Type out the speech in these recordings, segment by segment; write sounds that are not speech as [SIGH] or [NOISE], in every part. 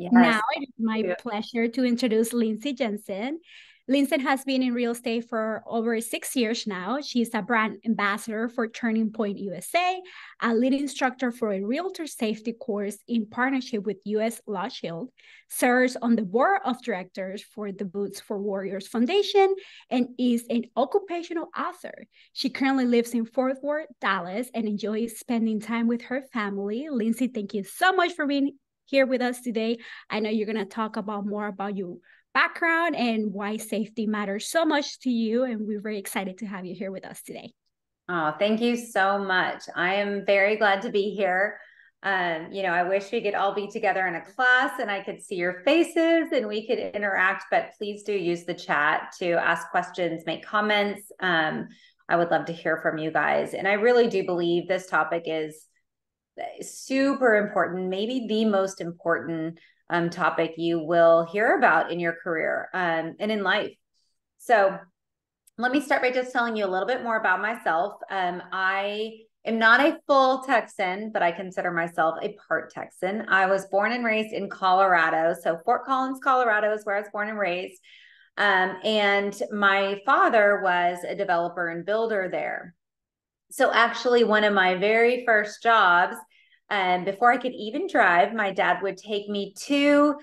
Yes. Now it is my yeah. pleasure to introduce Lindsay Jensen. Lindsay has been in real estate for over six years now. She's a brand ambassador for Turning Point USA, a lead instructor for a realtor safety course in partnership with US Law Shield, serves on the board of directors for the Boots for Warriors Foundation, and is an occupational author. She currently lives in Fort Worth, Dallas, and enjoys spending time with her family. Lindsay, thank you so much for being here with us today. I know you're going to talk about more about your background and why safety matters so much to you. And we're very excited to have you here with us today. Oh, thank you so much. I am very glad to be here. Um, you know, I wish we could all be together in a class and I could see your faces and we could interact, but please do use the chat to ask questions, make comments. Um, I would love to hear from you guys. And I really do believe this topic is super important, maybe the most important um, topic you will hear about in your career um, and in life. So, let me start by just telling you a little bit more about myself. Um, I am not a full Texan, but I consider myself a part Texan. I was born and raised in Colorado. So, Fort Collins, Colorado is where I was born and raised. Um, and my father was a developer and builder there. So, actually, one of my very first jobs and before I could even drive, my dad would take me to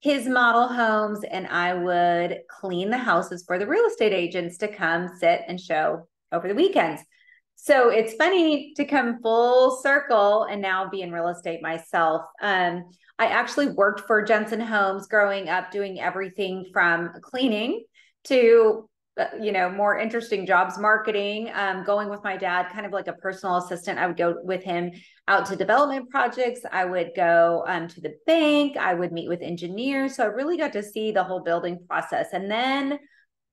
his model homes and I would clean the houses for the real estate agents to come sit and show over the weekends. So it's funny to come full circle and now be in real estate myself. Um, I actually worked for Jensen Homes growing up, doing everything from cleaning to you know more interesting jobs marketing um, going with my dad kind of like a personal assistant i would go with him out to development projects. I would go um, to the bank. I would meet with engineers. So i really got to see the whole building process. And then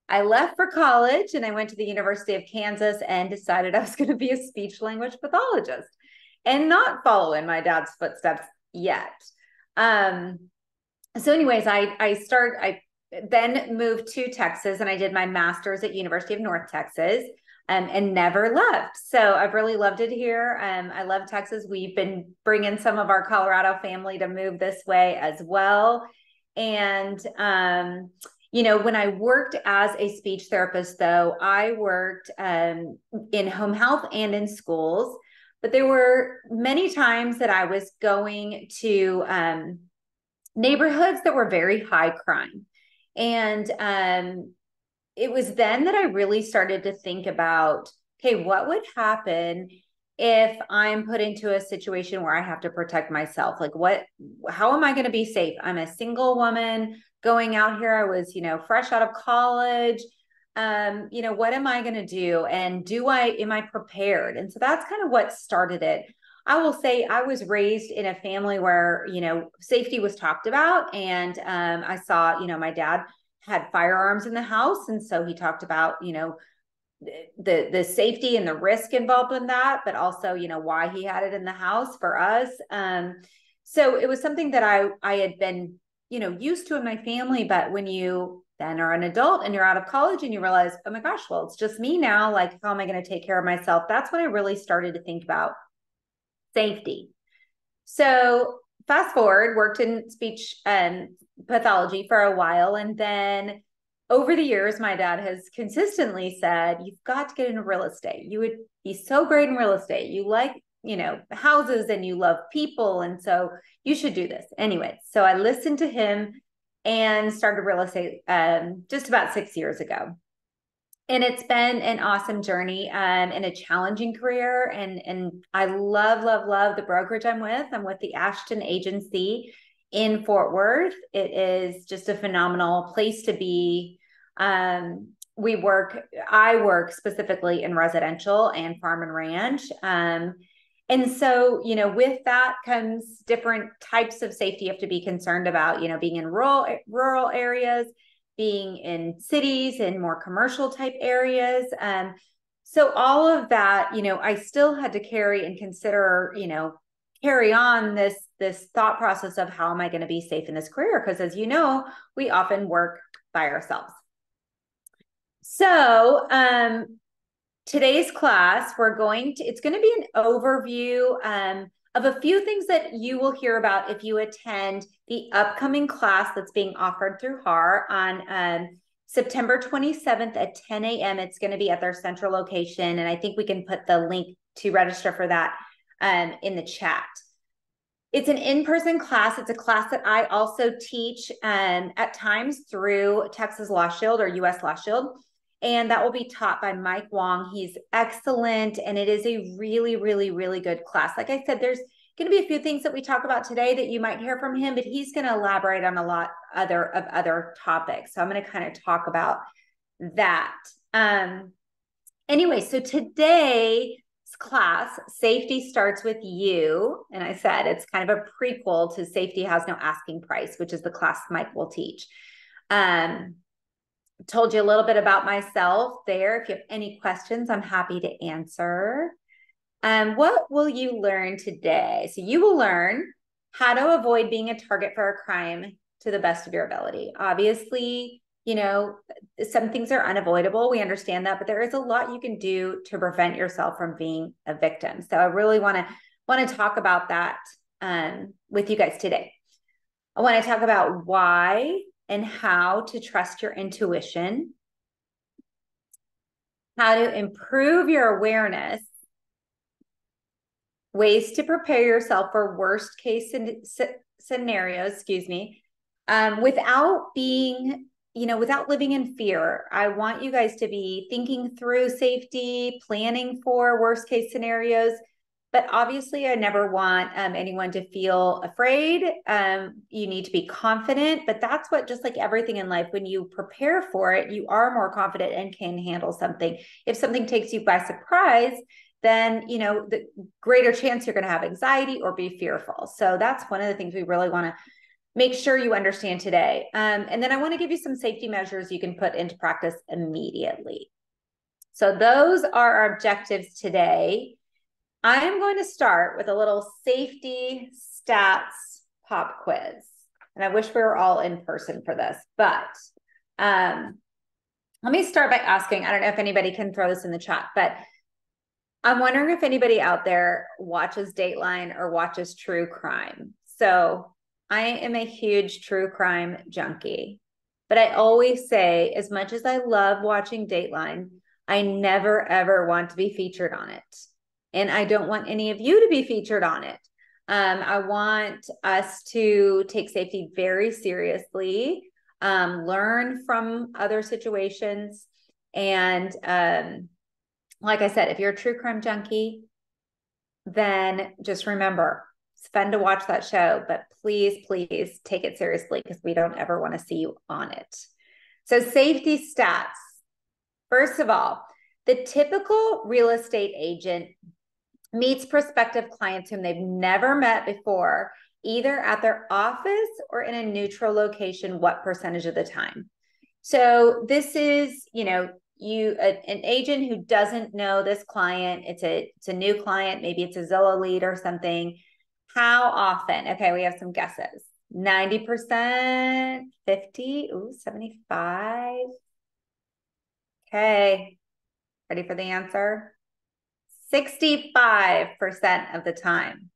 i left for college and i went to the university of kansas and decided [LAUGHS] i was going to be a speech language pathologist and not follow in my dad's footsteps yet. Um, so anyways i i start i then moved to Texas and I did my master's at University of North Texas um, and never left. So I've really loved it here. Um, I love Texas. We've been bringing some of our Colorado family to move this way as well. And, um, you know, when I worked as a speech therapist, though, I worked um, in home health and in schools. But there were many times that I was going to um, neighborhoods that were very high crime. And um, it was then that I really started to think about okay, what would happen if I'm put into a situation where I have to protect myself? Like, what, how am I going to be safe? I'm a single woman going out here. I was, you know, fresh out of college. Um, you know, what am I going to do? And do I, am I prepared? And so that's kind of what started it. I will say I was raised in a family where, you know, safety was talked about. And um, I saw, you know, my dad had firearms in the house. And so he talked about, you know, the the safety and the risk involved in that, but also, you know, why he had it in the house for us. Um, so it was something that I I had been, you know, used to in my family. But when you then are an adult and you're out of college and you realize, oh my gosh, well, it's just me now. Like, how am I going to take care of myself? That's when I really started to think about safety. So fast forward, worked in speech and pathology for a while. And then over the years, my dad has consistently said, You've got to get into real estate. You would be so great in real estate. You like, you know, houses and you love people. And so you should do this. Anyway, so I listened to him and started real estate um, just about six years ago and it's been an awesome journey um, and a challenging career and and i love love love the brokerage i'm with. I'm with the ashton agency in fort worth. It is just a phenomenal place to be. Um, we work i work specifically in residential and farm and ranch um, and so you know with that comes different types of safety you have to be concerned about you know being in rural rural areas being in cities and more commercial type areas. Um, so all of that, you know, I still had to carry and consider, you know, carry on this this thought process of how am I going to be safe in this career? Because as you know, we often work by ourselves. So um, today's class, we're going to, it's going to be an overview um, of a few things that you will hear about if you attend the upcoming class that's being offered through HAR on um, September 27th at 10 a.m. It's going to be at their central location. And I think we can put the link to register for that um, in the chat. It's an in person class. It's a class that I also teach um, at times through Texas Law Shield or US Law Shield. And that will be taught by Mike Wong. He's excellent. And it is a really, really, really good class. Like I said, there's going to be a few things that we talk about today that you might hear from him, but he's going to elaborate on a lot other of other topics. So I'm going to kind of talk about that. Um, anyway, so today's class, Safety Starts With You. And I said it's kind of a prequel to Safety Has No Asking Price, which is the class Mike will teach. Um, told you a little bit about myself there. If you have any questions, I'm happy to answer. Um, what will you learn today? So you will learn how to avoid being a target for a crime to the best of your ability. Obviously, you know, some things are unavoidable. We understand that, but there is a lot you can do to prevent yourself from being a victim. So I really want to want to talk about that um, with you guys today. I want to talk about why and how to trust your intuition, how to improve your awareness, ways to prepare yourself for worst case scenarios, excuse me, um, without being you know, without living in fear, I want you guys to be thinking through safety, planning for worst case scenarios, but obviously i never want um, anyone to feel afraid. Um, you need to be confident but that's what just like everything in life when you prepare for it you are more confident and can handle something. If something takes you by surprise then you know the greater chance you're going to have anxiety or be fearful. So that's one of the things we really want to make sure you understand today. Um, and then i want to give you some safety measures you can put into practice immediately. So those are our objectives today I am going to start with a little safety stats pop quiz. And I wish we were all in person for this, but um, let me start by asking I don't know if anybody can throw this in the chat, but I'm wondering if anybody out there watches Dateline or watches true crime. So I am a huge true crime junkie, but I always say, as much as I love watching Dateline, I never ever want to be featured on it and I don't want any of you to be featured on it. Um, I want us to take safety very seriously, um, learn from other situations. And um, like I said, if you're a true crime junkie, then just remember it's fun to watch that show, but please, please take it seriously because we don't ever want to see you on it. So, safety stats. First of all, the typical real estate agent meets prospective clients whom they've never met before, either at their office or in a neutral location, what percentage of the time? So this is, you know, you a, an agent who doesn't know this client, it's a it's a new client, maybe it's a Zillow lead or something. How often? Okay, we have some guesses. 90%, 50, ooh, 75. Okay. Ready for the answer? 65% of the time.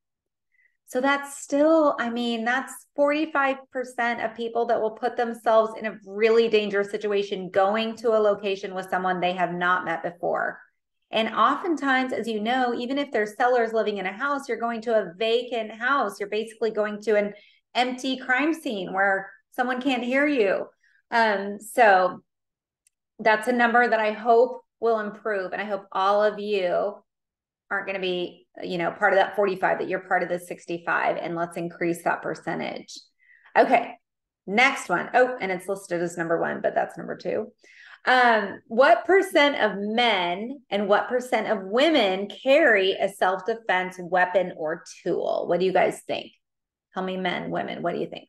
So that's still, I mean, that's 45% of people that will put themselves in a really dangerous situation going to a location with someone they have not met before. And oftentimes, as you know, even if there's sellers living in a house, you're going to a vacant house. You're basically going to an empty crime scene where someone can't hear you. Um, so that's a number that I hope will improve. And I hope all of you aren't going to be, you know, part of that 45, that you're part of the 65, and let's increase that percentage. Okay, next one. Oh, and it's listed as number one, but that's number two. Um, what percent of men and what percent of women carry a self defense weapon or tool? What do you guys think? Tell me, men, women, what do you think?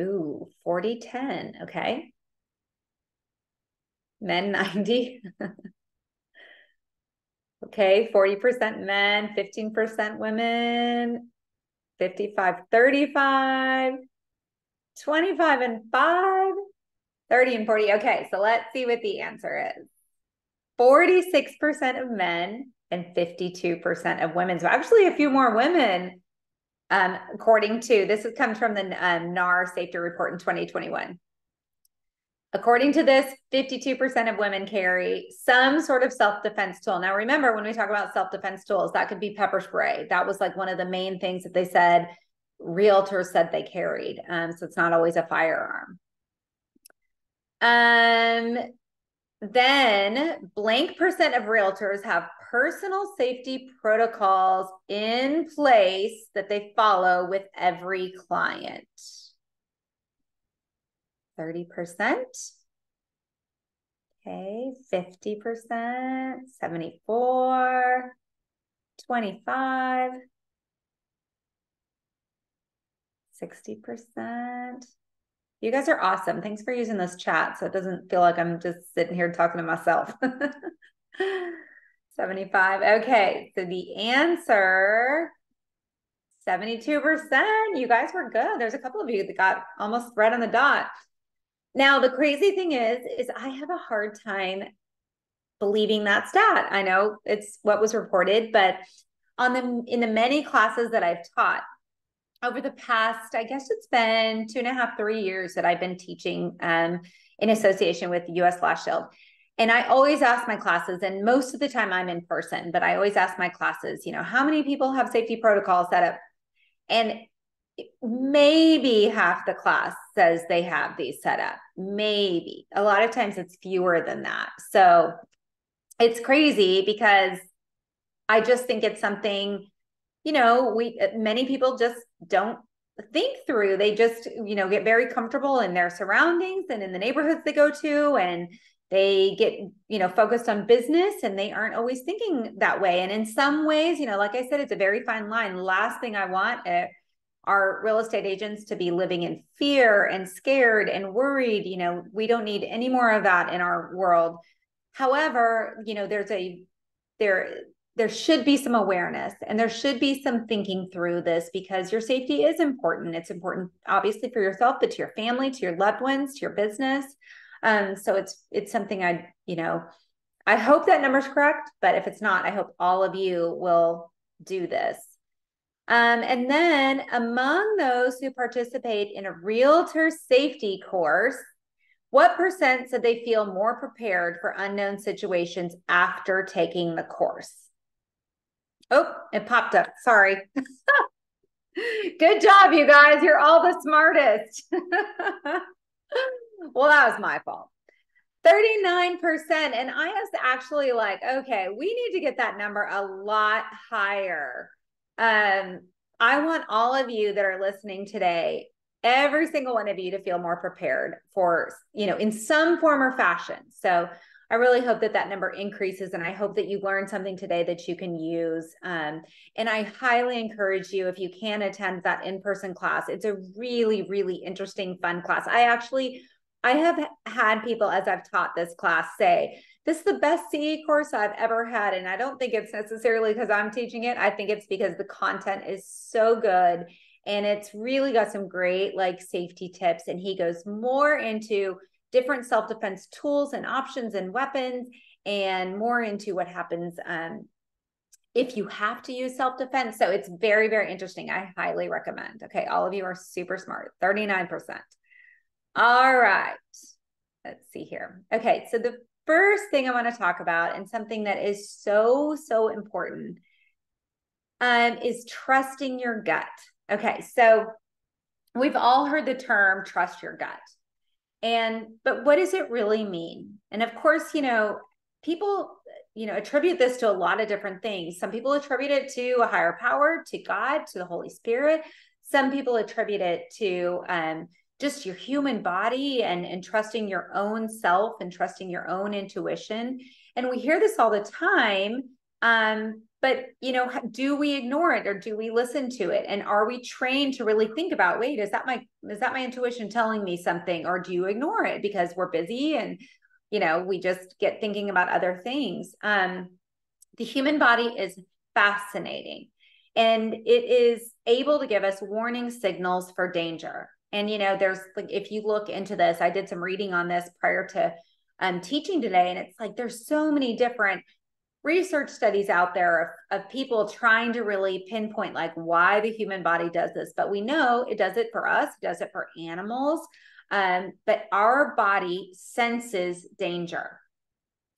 Ooh, 40 10. Okay. Men [LAUGHS] 90. Okay, 40% men, 15% women, 55, 35, 25 and 5, 30 and 40. Okay, so let's see what the answer is. 46% of men and 52% of women. So actually a few more women, um, according to, this comes from the um, NAR safety report in 2021. According to this, 52% of women carry some sort of self-defense tool. Now, remember when we talk about self-defense tools, that could be pepper spray. That was like one of the main things that they said realtors said they carried. Um, so it's not always a firearm. Um, then blank percent of realtors have personal safety protocols in place that they follow with every client. 30%. Okay, 50%, 74, 25, 60%. You guys are awesome. Thanks for using this chat so it doesn't feel like I'm just sitting here talking to myself. [LAUGHS] 75. Okay, so the answer 72%. You guys were good. There's a couple of you that got almost right on the dot. Now, the crazy thing is, is I have a hard time believing that stat. I know it's what was reported, but on the in the many classes that I've taught over the past, I guess it's been two and a half, three years that I've been teaching um, in association with US Law Shield. And I always ask my classes, and most of the time I'm in person, but I always ask my classes, you know, how many people have safety protocols set up? And maybe half the class says they have these set up. Maybe. A lot of times it's fewer than that. So it's crazy because I just think it's something, you know, we many people just don't think through. They just, you know, get very comfortable in their surroundings and in the neighborhoods they go to and they get you know focused on business and they aren't always thinking that way and in some ways you know like i said it's a very fine line last thing i want uh, our real estate agents to be living in fear and scared and worried you know we don't need any more of that in our world. However you know there's a there there should be some awareness and there should be some thinking through this because your safety is important. It's important obviously for yourself but to your family to your loved ones to your business. Um so it's it's something i you know i hope that number's correct but if it's not i hope all of you will do this um, and then among those who participate in a realtor safety course, what percent said they feel more prepared for unknown situations after taking the course? Oh, it popped up. Sorry. [LAUGHS] Good job, you guys. You're all the smartest. [LAUGHS] well, that was my fault. 39%. And I was actually like, okay, we need to get that number a lot higher um, I want all of you that are listening today, every single one of you to feel more prepared for, you know, in some form or fashion. So I really hope that that number increases. And I hope that you learned something today that you can use. Um, and I highly encourage you, if you can attend that in person class, it's a really, really interesting, fun class. I actually, I have had people as I've taught this class say, this is the best CE course I've ever had. And I don't think it's necessarily because I'm teaching it. I think it's because the content is so good and it's really got some great like safety tips. And he goes more into different self defense tools and options and weapons and more into what happens um, if you have to use self defense. So it's very, very interesting. I highly recommend. Okay. All of you are super smart 39%. All right. Let's see here. Okay. So the first thing I want to talk about, and something that is so, so important, um, is trusting your gut. Okay, so we've all heard the term trust your gut. And, but what does it really mean? And of course, you know, people, you know, attribute this to a lot of different things. Some people attribute it to a higher power, to God, to the Holy Spirit. Some people attribute it to, um, just your human body and, and trusting your own self and trusting your own intuition. And we hear this all the time. Um, but you know, do we ignore it or do we listen to it? And are we trained to really think about, wait, is that my is that my intuition telling me something? Or do you ignore it because we're busy and you know, we just get thinking about other things. Um, the human body is fascinating and it is able to give us warning signals for danger. And you know, there's like if you look into this, I did some reading on this prior to um, teaching today, and it's like there's so many different research studies out there of, of people trying to really pinpoint like why the human body does this. But we know it does it for us it does it for animals um, but our body senses danger.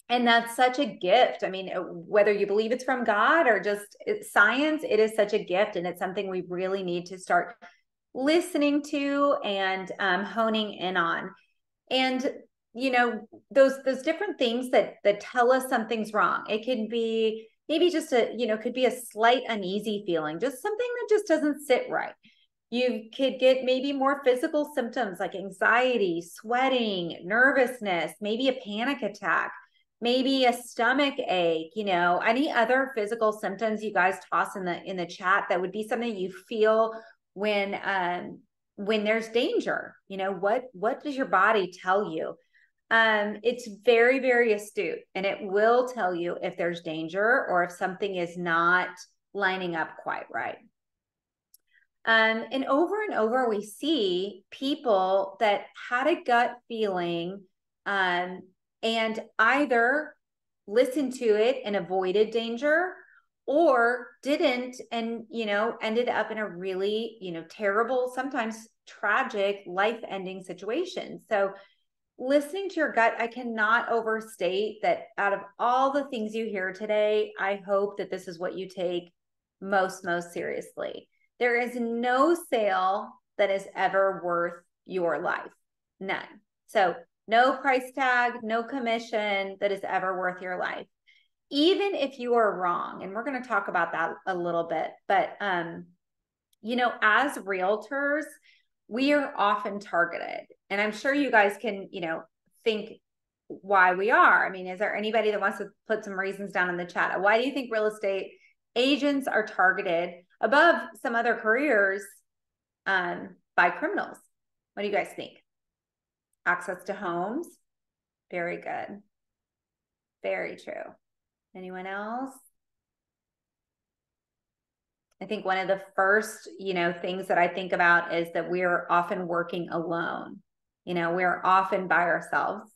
And that's such a gift. I mean whether you believe it's from god or just science it is such a gift and it's something we really need to start listening to and um, honing in on. And you know those those different things that that tell us something's wrong. It could be maybe just a you know could be a slight uneasy feeling just something that just doesn't sit right. You could get maybe more physical symptoms like anxiety sweating nervousness maybe a panic attack maybe a stomach ache you know any other physical symptoms you guys toss in the in the chat that would be something you feel when um when there's danger you know what what does your body tell you um, it's very, very astute and it will tell you if there's danger or if something is not lining up quite right. Um, and over and over, we see people that had a gut feeling um, and either listened to it and avoided danger or didn't and you know ended up in a really you know terrible sometimes tragic life ending situation so listening to your gut, I cannot overstate that out of all the things you hear today, I hope that this is what you take most, most seriously. There is no sale that is ever worth your life. None. So, no price tag, no commission that is ever worth your life. Even if you are wrong, and we're going to talk about that a little bit, but um, you know, as realtors, we are often targeted. And I'm sure you guys can, you know, think why we are. I mean, is there anybody that wants to put some reasons down in the chat? Why do you think real estate agents are targeted above some other careers um, by criminals? What do you guys think? Access to homes? Very good. Very true. Anyone else? I think one of the first, you know, things that I think about is that we're often working alone. You know, we're often by ourselves.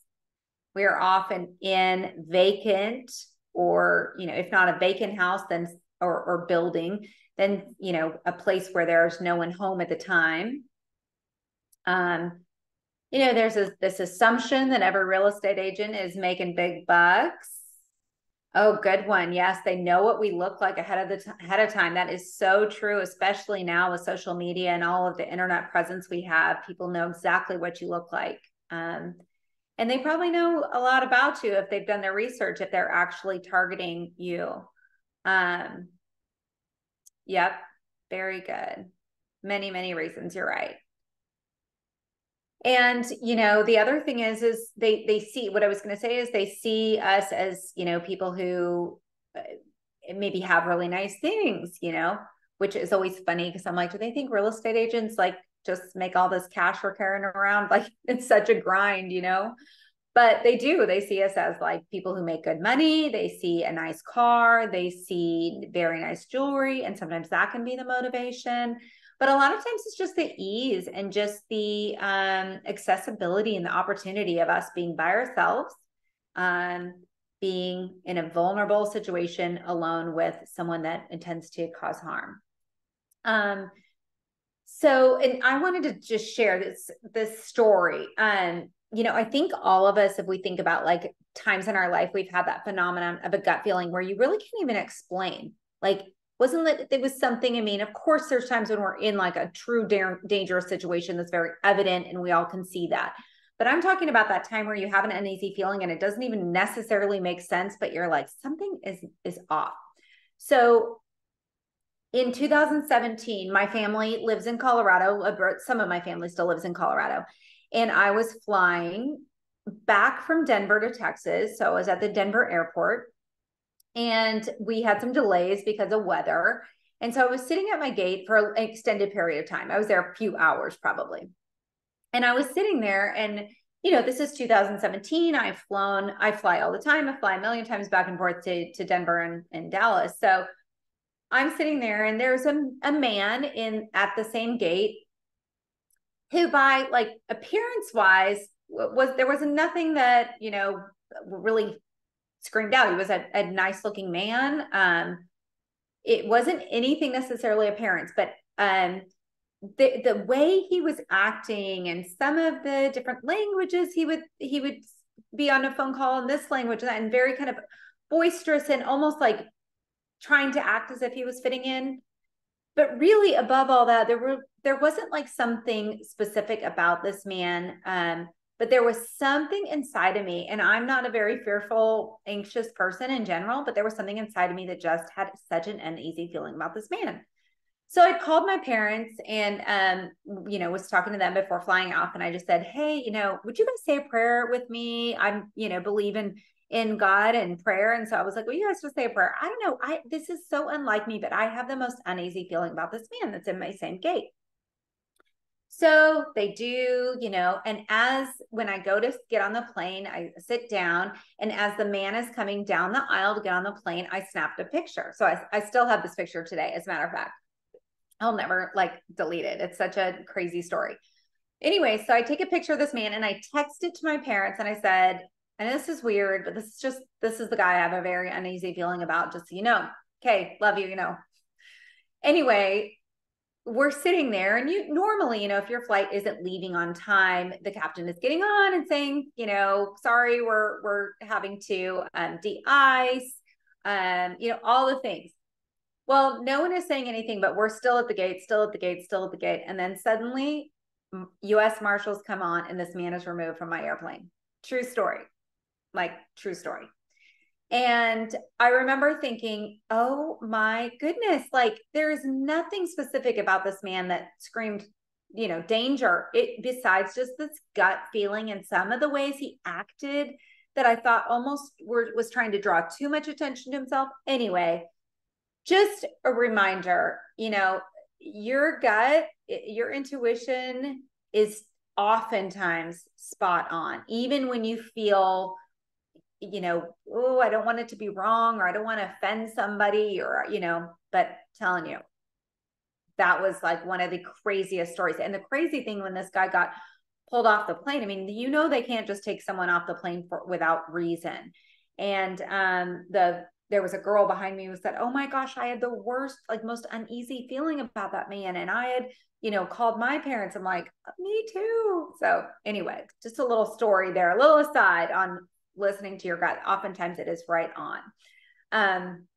We're often in vacant or, you know, if not a vacant house, then or, or building, then, you know, a place where there's no one home at the time. Um, you know, there's a, this assumption that every real estate agent is making big bucks Oh, good one. Yes, they know what we look like ahead of the t- ahead of time. That is so true, especially now with social media and all of the internet presence we have. People know exactly what you look like, um, and they probably know a lot about you if they've done their research. If they're actually targeting you, um, yep, very good. Many many reasons. You're right and you know the other thing is is they they see what i was going to say is they see us as you know people who uh, maybe have really nice things you know which is always funny because i'm like do they think real estate agents like just make all this cash we're carrying around? [LAUGHS] Like it's such a grind you know? But they do they see us as like people who make good money they see a nice car they see very nice jewelry and sometimes that can be the motivation but a lot of times it's just the ease and just the um, accessibility and the opportunity of us being by ourselves um, being in a vulnerable situation alone with someone that intends to cause harm. Um, so and i wanted to just share this this story. Um you know i think all of us if we think about like times in our life we've had that phenomenon of a gut feeling where you really can't even explain like wasn't that it was something i mean of course there's times when we're in like a true da- dangerous situation that's very evident and we all can see that. But i'm talking about that time where you have an uneasy feeling and it doesn't even necessarily make sense but you're like something is is off. So in 2017 my family lives in colorado some of my family still lives in colorado and i was flying back from denver to texas. So i was at the denver airport and we had some delays because of weather. And so I was sitting at my gate for an extended period of time. I was there a few hours probably. And I was sitting there and you know, this is 2017. I've flown, I fly all the time. I fly a million times back and forth to, to Denver and, and Dallas. So I'm sitting there and there's a, a man in at the same gate who by like appearance wise was there was nothing that, you know, really screamed out. He was a, a nice looking man. Um, it wasn't anything necessarily apparent, but um, the the way he was acting and some of the different languages he would he would be on a phone call in this language and very kind of boisterous and almost like trying to act as if he was fitting in but really above all that there were there wasn't like something specific about this man um but there was something inside of me and i'm not a very fearful anxious person in general but there was something inside of me that just had such an uneasy feeling about this man. So i called my parents and um you know was talking to them before flying off and i just said hey you know would you guys say a prayer with me? I'm you know believe in in god and prayer. And so i was like well you guys just say a prayer? I don't know. I this is so unlike me but i have the most uneasy feeling about this man that's in my same gate so they do, you know, and as when I go to get on the plane, I sit down, and as the man is coming down the aisle to get on the plane, I snapped a picture. So I, I still have this picture today, as a matter of fact. I'll never like delete it. It's such a crazy story. Anyway, so I take a picture of this man and I text it to my parents and I said, and this is weird, but this is just, this is the guy I have a very uneasy feeling about, just so you know. Okay, love you, you know. Anyway, we're sitting there and you normally you know if your flight isn't leaving on time the captain is getting on and saying you know sorry we're we're having to um de-ice um you know all the things. Well no one is saying anything but we're still at the gate still at the gate still at the gate and then suddenly us marshals come on and this man is removed from my airplane. True story. Like true story and I remember thinking, oh my goodness, like there is nothing specific about this man that screamed, you know, danger. It besides just this gut feeling and some of the ways he acted that I thought almost were, was trying to draw too much attention to himself. Anyway, just a reminder, you know, your gut, your intuition is oftentimes spot on, even when you feel you know, oh, I don't want it to be wrong or I don't want to offend somebody or, you know, but telling you, that was like one of the craziest stories. And the crazy thing when this guy got pulled off the plane, I mean, you know, they can't just take someone off the plane for without reason. And um, the there was a girl behind me who said, "Oh my gosh, I had the worst, like most uneasy feeling about that man," and I had, you know, called my parents. I'm like, "Me too." So anyway, just a little story there, a little aside on listening to your gut. Oftentimes it is right on. Um,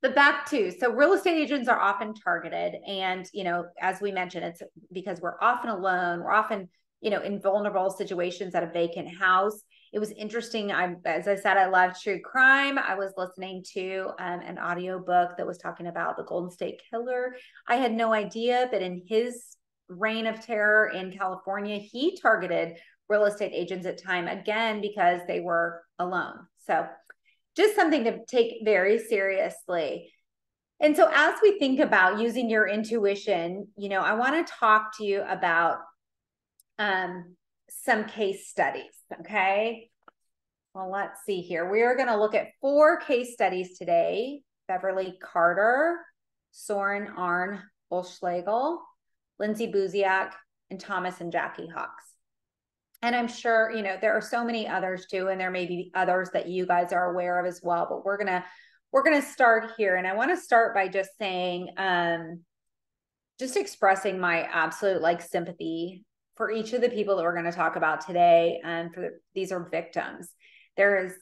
but back to so real estate agents are often targeted. And, you know, as we mentioned, it's because we're often alone, we're often, you know, in vulnerable situations at a vacant house. It was interesting. I, as I said, I love true crime. I was listening to um, an audio book that was talking about the Golden State Killer. I had no idea, but in his reign of terror in California, he targeted real estate agents at time again because they were alone. So just something to take very seriously. And so as we think about using your intuition, you know, I want to talk to you about um, some case studies, okay? Well, let's see here. We are going to look at four case studies today. Beverly Carter, Soren Arn Olschlegel, Lindsay Buziak, and Thomas and Jackie Hawks and i'm sure you know there are so many others too and there may be others that you guys are aware of as well but we're gonna we're gonna start here. And i want to start by just saying um just expressing my absolute like sympathy for each of the people that we're going to talk about today and for these are victims. There is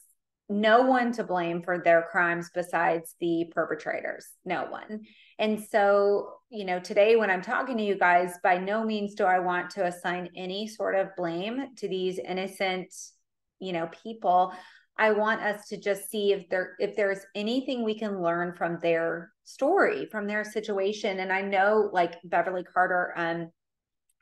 no one to blame for their crimes besides the perpetrators no one and so you know, today when I'm talking to you guys, by no means do I want to assign any sort of blame to these innocent, you know, people. I want us to just see if there if there's anything we can learn from their story, from their situation. And I know like Beverly Carter um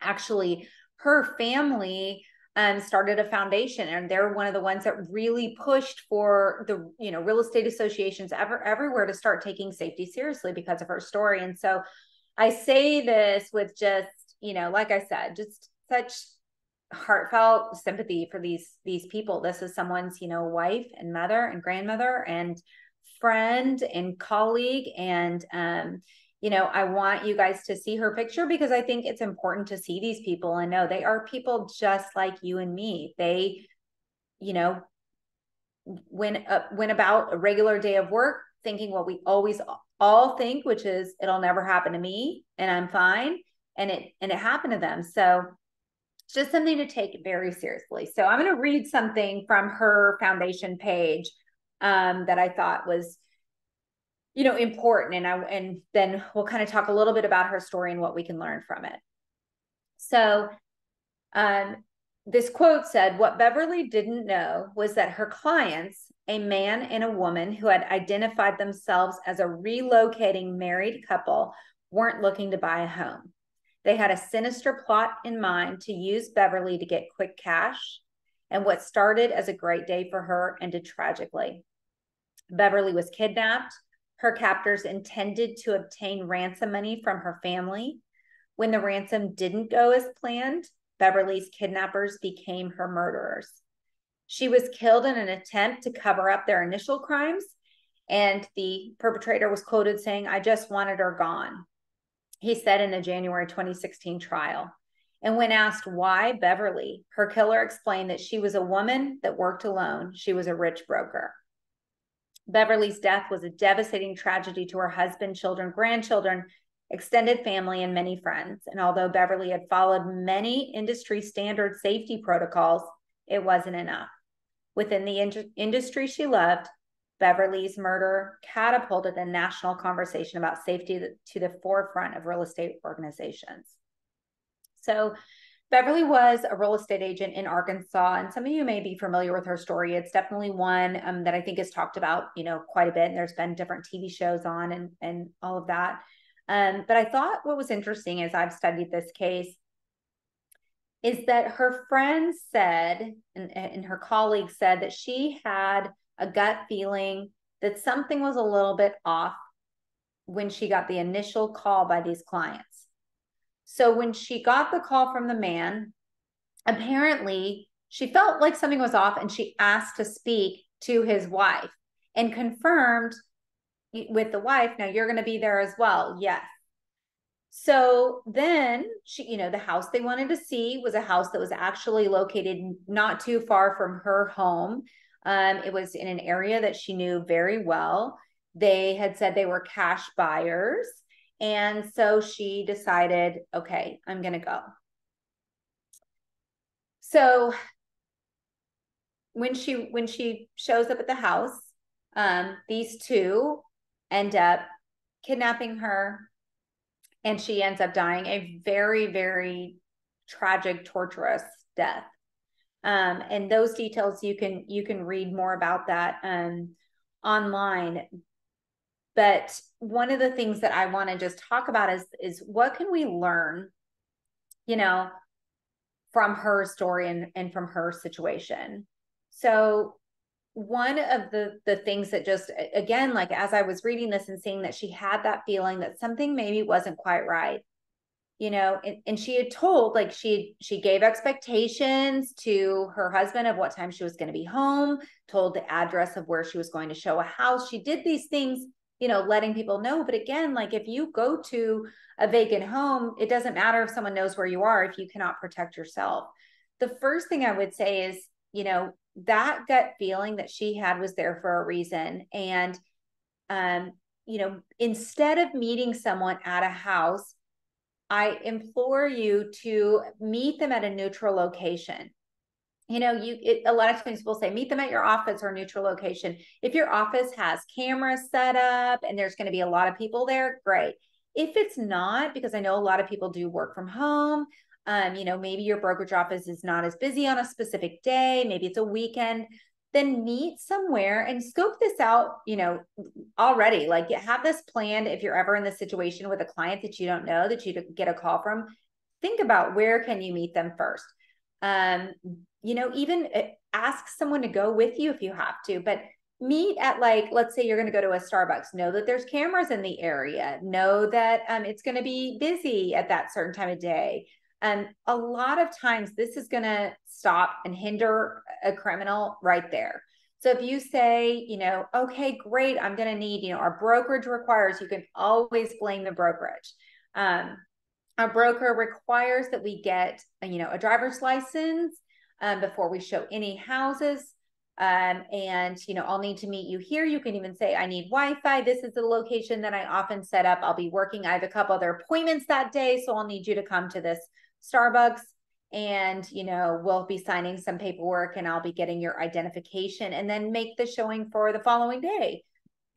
actually her family um, started a foundation and they're one of the ones that really pushed for the you know real estate associations ever everywhere to start taking safety seriously because of her story and so I say this with just, you know, like I said, just such heartfelt sympathy for these these people. This is someone's, you know, wife and mother and grandmother and friend and colleague and um you know, I want you guys to see her picture because I think it's important to see these people and know they are people just like you and me. They, you know, went uh, went about a regular day of work thinking what we always all think which is it'll never happen to me and i'm fine. And it and it happened to them. So it's just something to take very seriously. So i'm going to read something from her foundation page um, that i thought was you know important and i and then we'll kind of talk a little bit about her story and what we can learn from it so um, this quote said, What Beverly didn't know was that her clients, a man and a woman who had identified themselves as a relocating married couple, weren't looking to buy a home. They had a sinister plot in mind to use Beverly to get quick cash, and what started as a great day for her ended tragically. Beverly was kidnapped. Her captors intended to obtain ransom money from her family. When the ransom didn't go as planned, Beverly's kidnappers became her murderers. She was killed in an attempt to cover up their initial crimes, and the perpetrator was quoted saying, I just wanted her gone. He said in a January 2016 trial. And when asked why Beverly, her killer explained that she was a woman that worked alone. She was a rich broker. Beverly's death was a devastating tragedy to her husband, children, grandchildren, extended family, and many friends. And although Beverly had followed many industry standard safety protocols, it wasn't enough. Within the in- industry she loved, Beverly's murder catapulted the national conversation about safety to the forefront of real estate organizations. So, Beverly was a real estate agent in Arkansas, and some of you may be familiar with her story. It's definitely one um, that I think is talked about, you know, quite a bit. And there's been different TV shows on and and all of that. Um, but I thought what was interesting as I've studied this case is that her friends said, and, and her colleagues said that she had a gut feeling that something was a little bit off when she got the initial call by these clients. So when she got the call from the man, apparently she felt like something was off and she asked to speak to his wife and confirmed with the wife, now you're going to be there as well. Yes. So then she, you know, the house they wanted to see was a house that was actually located not too far from her home. Um, it was in an area that she knew very well. They had said they were cash buyers. And so she decided, okay, I'm going to go. So when she when she shows up at the house, um, these two end up kidnapping her and she ends up dying a very very tragic torturous death um, and those details you can you can read more about that um, online but one of the things that i want to just talk about is is what can we learn you know from her story and, and from her situation? So one of the the things that just again like as i was reading this and seeing that she had that feeling that something maybe wasn't quite right you know and, and she had told like she she gave expectations to her husband of what time she was going to be home told the address of where she was going to show a house. She did these things you know letting people know but again like if you go to a vacant home it doesn't matter if someone knows where you are if you cannot protect yourself. The first thing i would say is you know that gut feeling that she had was there for a reason. And um you know instead of meeting someone at a house i implore you to meet them at a neutral location you know you it, a lot of times people say meet them at your office or neutral location if your office has cameras set up and there's going to be a lot of people there great if it's not because i know a lot of people do work from home um, you know, maybe your brokerage office is not as busy on a specific day, maybe it's a weekend, then meet somewhere and scope this out, you know, already. Like have this planned if you're ever in the situation with a client that you don't know that you get a call from. Think about where can you meet them first. Um, you know, even eh, ask someone to go with you if you have to, but meet at like let's say you're going to go to a starbucks know that there's cameras in the area know that um, it's going to be busy at that certain time of day and a lot of times this is going to stop and hinder a criminal right there. So if you say, you know, okay, great, I'm going to need, you know, our brokerage requires, you can always blame the brokerage. Um, our broker requires that we get, you know, a driver's license um, before we show any houses. Um, and you know, I'll need to meet you here. You can even say, I need Wi-Fi. This is the location that I often set up. I'll be working. I have a couple other appointments that day, so I'll need you to come to this Starbucks and you know we'll be signing some paperwork and i'll be getting your identification and then make the showing for the following day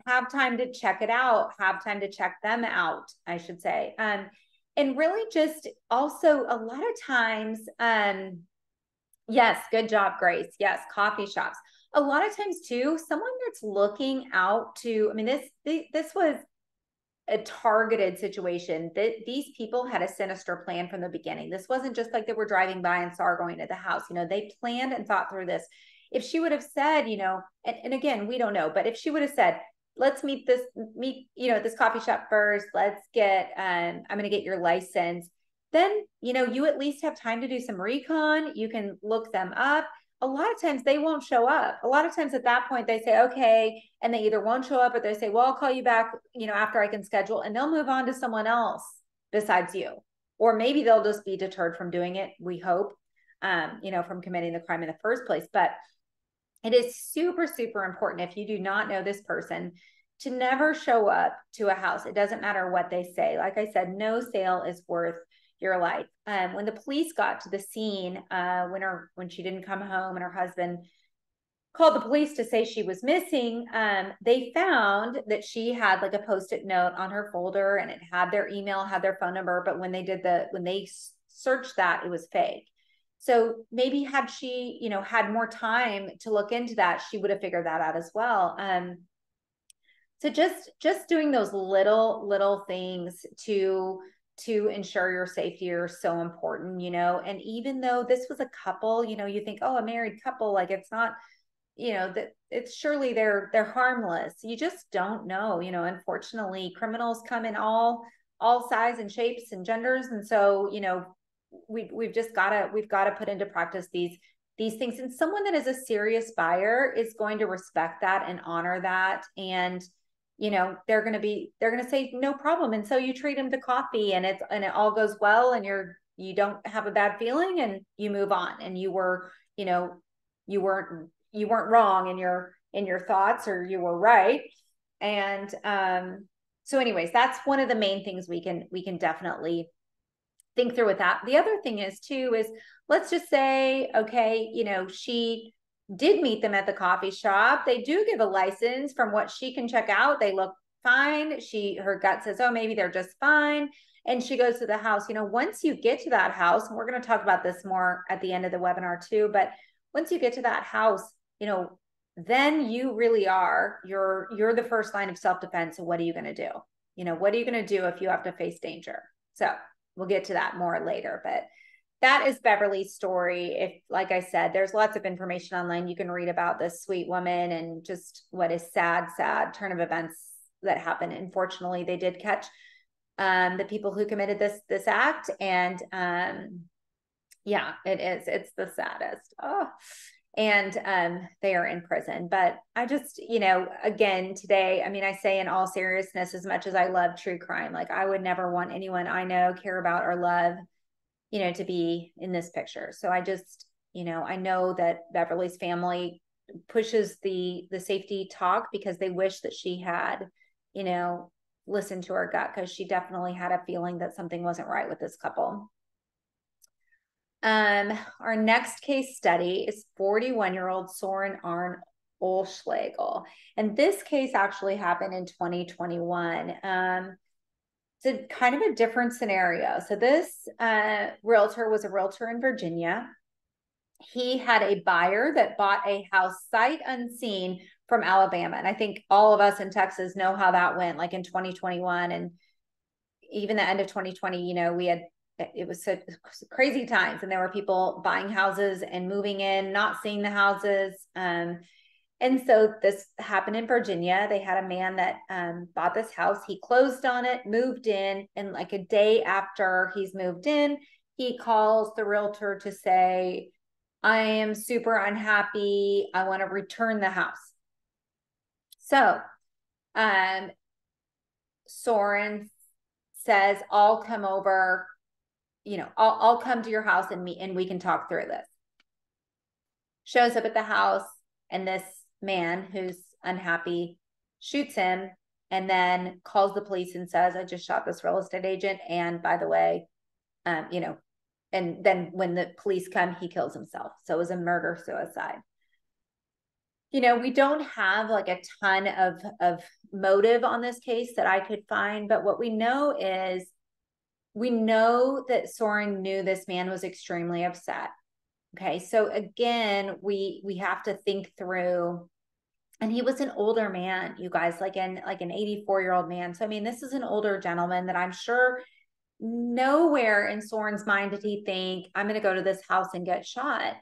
have time to check it out have time to check them out i should say um and really just also a lot of times um yes good job grace yes coffee shops a lot of times too someone that's looking out to i mean this this was a targeted situation that these people had a sinister plan from the beginning. This wasn't just like they were driving by and saw her going to the house. You know, they planned and thought through this. If she would have said, you know, and, and again, we don't know, but if she would have said, let's meet this, meet, you know, this coffee shop first, let's get, um, I'm going to get your license. Then, you know, you at least have time to do some recon. You can look them up a lot of times they won't show up. A lot of times at that point they say, okay, and they either won't show up or they say, well, I'll call you back, you know, after I can schedule, and they'll move on to someone else besides you. Or maybe they'll just be deterred from doing it, we hope, um, you know, from committing the crime in the first place. But it is super, super important if you do not know this person to never show up to a house. It doesn't matter what they say. Like I said, no sale is worth your life. Um, when the police got to the scene, uh, when her when she didn't come home and her husband called the police to say she was missing, um, they found that she had like a post-it note on her folder and it had their email, had their phone number, but when they did the when they searched that, it was fake. So maybe had she, you know, had more time to look into that, she would have figured that out as well. Um, so just just doing those little little things to to ensure your safety are so important, you know. And even though this was a couple, you know, you think, oh, a married couple, like it's not, you know, that it's surely they're they're harmless. You just don't know, you know. Unfortunately, criminals come in all all size and shapes and genders, and so you know, we we've just gotta we've got to put into practice these these things. And someone that is a serious buyer is going to respect that and honor that and you know they're going to be they're going to say no problem. And so you treat them to coffee and it's and it all goes well and you're you don't have a bad feeling and you move on. And you were you know you weren't you weren't wrong in your in your thoughts or you were right. And um so anyways that's one of the main things we can we can definitely think through with that. The other thing is too is let's just say okay you know she did meet them at the coffee shop. They do give a license from what she can check out. They look fine. She her gut says, "Oh, maybe they're just fine." And she goes to the house. You know, once you get to that house, and we're going to talk about this more at the end of the webinar too, but once you get to that house, you know, then you really are you're you're the first line of self-defense. So what are you going to do? You know, what are you going to do if you have to face danger? So, we'll get to that more later, but that is Beverly's story. If, like I said, there's lots of information online. You can read about this sweet woman and just what is sad, sad turn of events that happened. Unfortunately, they did catch um, the people who committed this this act, and um, yeah, it is. It's the saddest. Oh, and um, they are in prison. But I just, you know, again today, I mean, I say in all seriousness, as much as I love true crime, like I would never want anyone I know, care about, or love you know, to be in this picture. So I just, you know, I know that Beverly's family pushes the the safety talk because they wish that she had, you know, listened to her gut because she definitely had a feeling that something wasn't right with this couple. Um, our next case study is 41 year old Soren Arn Olschlegel. And this case actually happened in 2021. Um, it's a kind of a different scenario. So this uh, realtor was a realtor in Virginia. He had a buyer that bought a house sight unseen from Alabama. And I think all of us in Texas know how that went, like in 2021 and even the end of 2020, you know, we had it was so crazy times and there were people buying houses and moving in, not seeing the houses. Um, and so this happened in Virginia. They had a man that um, bought this house. He closed on it, moved in, and like a day after he's moved in, he calls the realtor to say, I am super unhappy. I want to return the house. So um, Soren says, I'll come over, you know, I'll, I'll come to your house and meet and we can talk through this. Shows up at the house And this man who's unhappy shoots him and then calls the police and says, I just shot this real estate agent. And by the way, um, you know, and then when the police come, he kills himself. So it was a murder suicide. You know, we don't have like a ton of of motive on this case that I could find, but what we know is we know that Soren knew this man was extremely upset. Okay, so again, we we have to think through and he was an older man you guys like an like an 84 year old man. So i mean this is an older gentleman that i'm sure nowhere in soren's mind did he think i'm going to go to this house and get shot.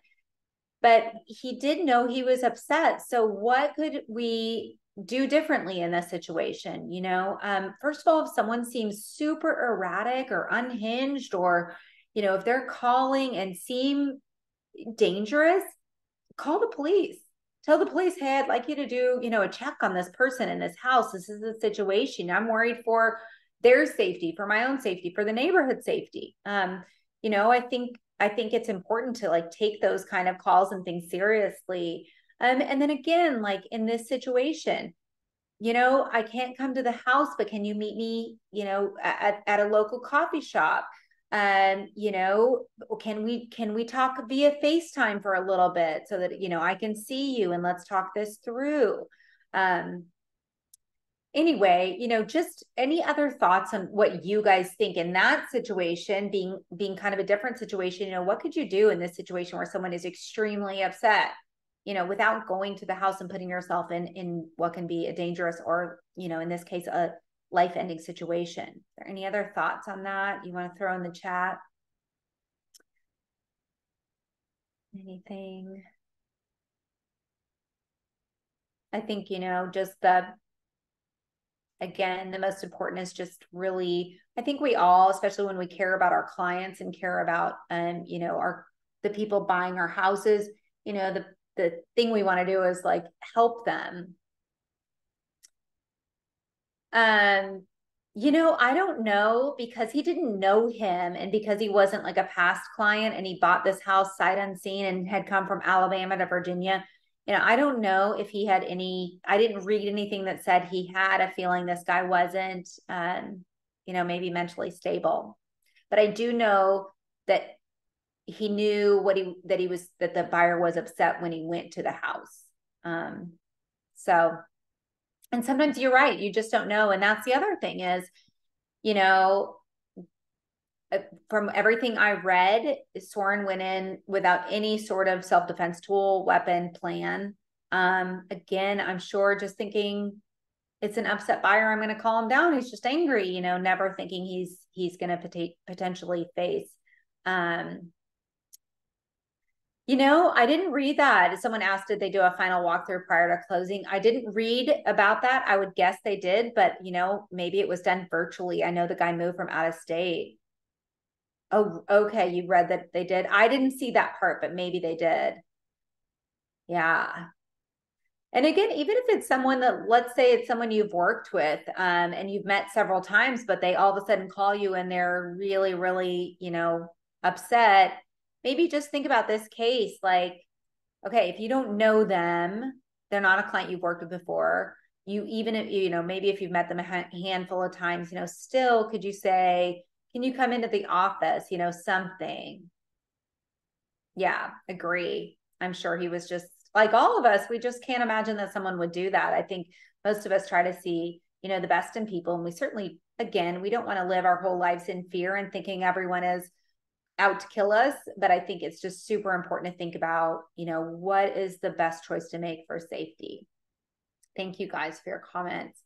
But he did know he was upset. So what could we do differently in this situation you know? Um, first of all if someone seems super erratic or unhinged or you know if they're calling and seem dangerous call the police tell the police, hey, I'd like you to do, you know, a check on this person in this house. This is the situation. I'm worried for their safety, for my own safety, for the neighborhood safety. Um, you know, I think I think it's important to like take those kind of calls and things seriously. Um, and then again, like in this situation, you know, I can't come to the house, but can you meet me, you know, at, at a local coffee shop? Um you know can we can we talk via facetime for a little bit so that you know i can see you and let's talk this through. Um anyway you know just any other thoughts on what you guys think in that situation being being kind of a different situation you know what could you do in this situation where someone is extremely upset you know without going to the house and putting yourself in in what can be a dangerous or you know in this case a life ending situation. Are there any other thoughts on that you want to throw in the chat? Anything? I think, you know, just the, again, the most important is just really, I think we all, especially when we care about our clients and care about, um, you know, our, the people buying our houses, you know, the, the thing we want to do is like help them um, you know, I don't know because he didn't know him and because he wasn't like a past client and he bought this house sight unseen and had come from Alabama to Virginia. You know, I don't know if he had any, I didn't read anything that said he had a feeling this guy wasn't, um, you know, maybe mentally stable. But I do know that he knew what he, that he was, that the buyer was upset when he went to the house. Um, so and sometimes you're right you just don't know. And that's the other thing is you know uh, from everything i read soren went in without any sort of self-defense tool weapon plan. Um again i'm sure just thinking it's an upset buyer i'm going to calm him down. He's just angry you know never thinking he's he's going to pot- potentially face um you know, I didn't read that. Someone asked, did they do a final walkthrough prior to closing? I didn't read about that. I would guess they did, but you know, maybe it was done virtually. I know the guy moved from out of state. Oh, okay. You read that they did. I didn't see that part, but maybe they did. Yeah. And again, even if it's someone that, let's say it's someone you've worked with um, and you've met several times, but they all of a sudden call you and they're really, really, you know, upset maybe just think about this case like okay if you don't know them they're not a client you've worked with before. You even if you know maybe if you've met them a handful of times you know still could you say can you come into the office you know something? Yeah agree. I'm sure he was just like all of us we just can't imagine that someone would do that. I think most of us try to see you know the best in people and we certainly again we don't want to live our whole lives in fear and thinking everyone is out to kill us but i think it's just super important to think about you know what is the best choice to make for safety. Thank you guys for your comments.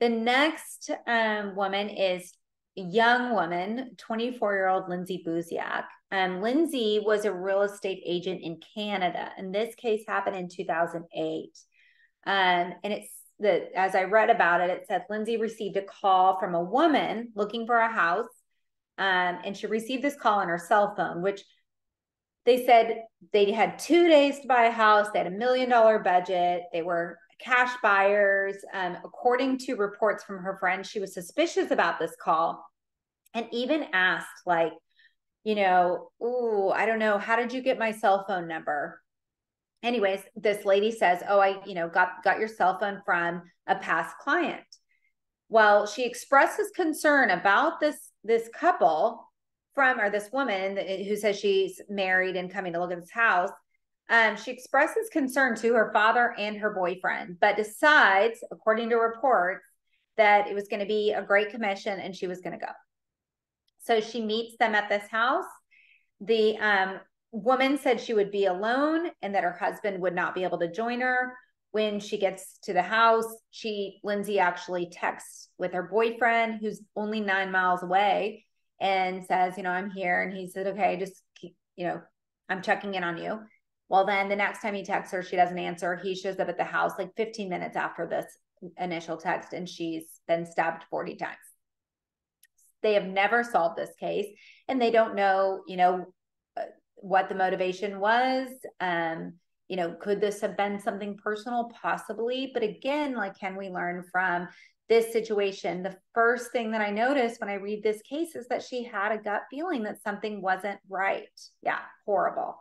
The next um, woman is young woman 24 year old lindsay buziak. Um, lindsay was a real estate agent in canada and this case happened in 2008 um, and it's the as i read about it it said lindsay received a call from a woman looking for a house um, and she received this call on her cell phone, which they said they had two days to buy a house. They had a million dollar budget. They were cash buyers. Um, according to reports from her friends, she was suspicious about this call and even asked, like, you know, oh, I don't know, how did you get my cell phone number? anyways, this lady says, "Oh, I, you know, got got your cell phone from a past client." Well, she expresses concern about this this couple from or this woman who says she's married and coming to look at this house. Um, she expresses concern to her father and her boyfriend, but decides, according to reports, that it was going to be a great commission and she was going to go. So she meets them at this house. The um, woman said she would be alone and that her husband would not be able to join her. When she gets to the house, she, Lindsay, actually texts with her boyfriend, who's only nine miles away, and says, You know, I'm here. And he said, Okay, just, keep, you know, I'm checking in on you. Well, then the next time he texts her, she doesn't answer. He shows up at the house like 15 minutes after this initial text, and she's been stabbed 40 times. They have never solved this case, and they don't know, you know, uh, what the motivation was. Um, you know, could this have been something personal? Possibly. But again, like, can we learn from this situation? The first thing that I noticed when I read this case is that she had a gut feeling that something wasn't right. Yeah, horrible.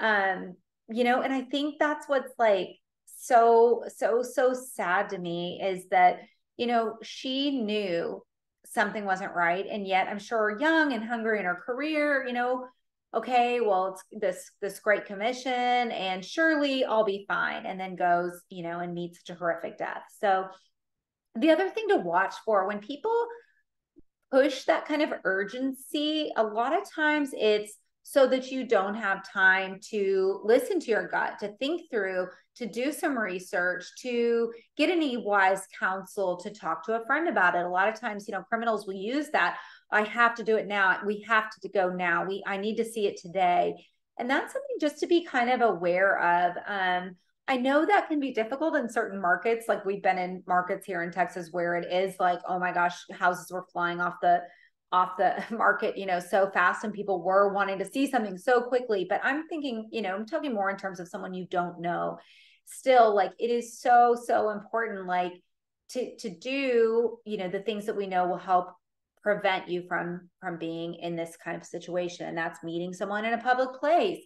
Um, you know, and I think that's what's like so, so, so sad to me is that, you know, she knew something wasn't right. And yet I'm sure young and hungry in her career, you know, okay, well, it's this this great commission and surely I'll be fine. And then goes, you know, and meets such a horrific death. So the other thing to watch for when people push that kind of urgency, a lot of times it's so that you don't have time to listen to your gut, to think through, to do some research, to get any wise counsel, to talk to a friend about it. A lot of times, you know, criminals will use that. I have to do it now. We have to go now. We I need to see it today. And that's something just to be kind of aware of. Um, I know that can be difficult in certain markets. Like we've been in markets here in Texas where it is like, oh my gosh, houses were flying off the off the [LAUGHS] market, you know, so fast and people were wanting to see something so quickly. But I'm thinking, you know, I'm talking more in terms of someone you don't know. Still, like it is so, so important, like to to do, you know, the things that we know will help prevent you from from being in this kind of situation. And that's meeting someone in a public place.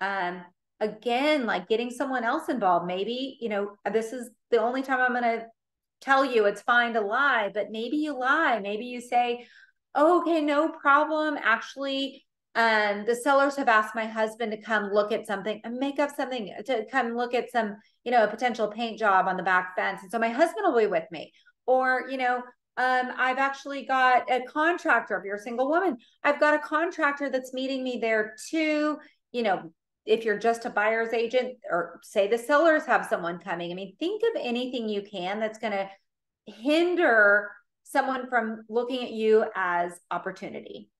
Um, again, like getting someone else involved. Maybe, you know, this is the only time I'm gonna tell you it's fine to lie, but maybe you lie. Maybe you say, oh, okay, no problem. Actually, um, the sellers have asked my husband to come look at something and make up something to come look at some, you know, a potential paint job on the back fence. And so my husband will be with me. Or, you know, um, I've actually got a contractor, if you're a single woman, I've got a contractor that's meeting me there too. You know, if you're just a buyer's agent or say the sellers have someone coming, I mean, think of anything you can that's going to hinder someone from looking at you as opportunity.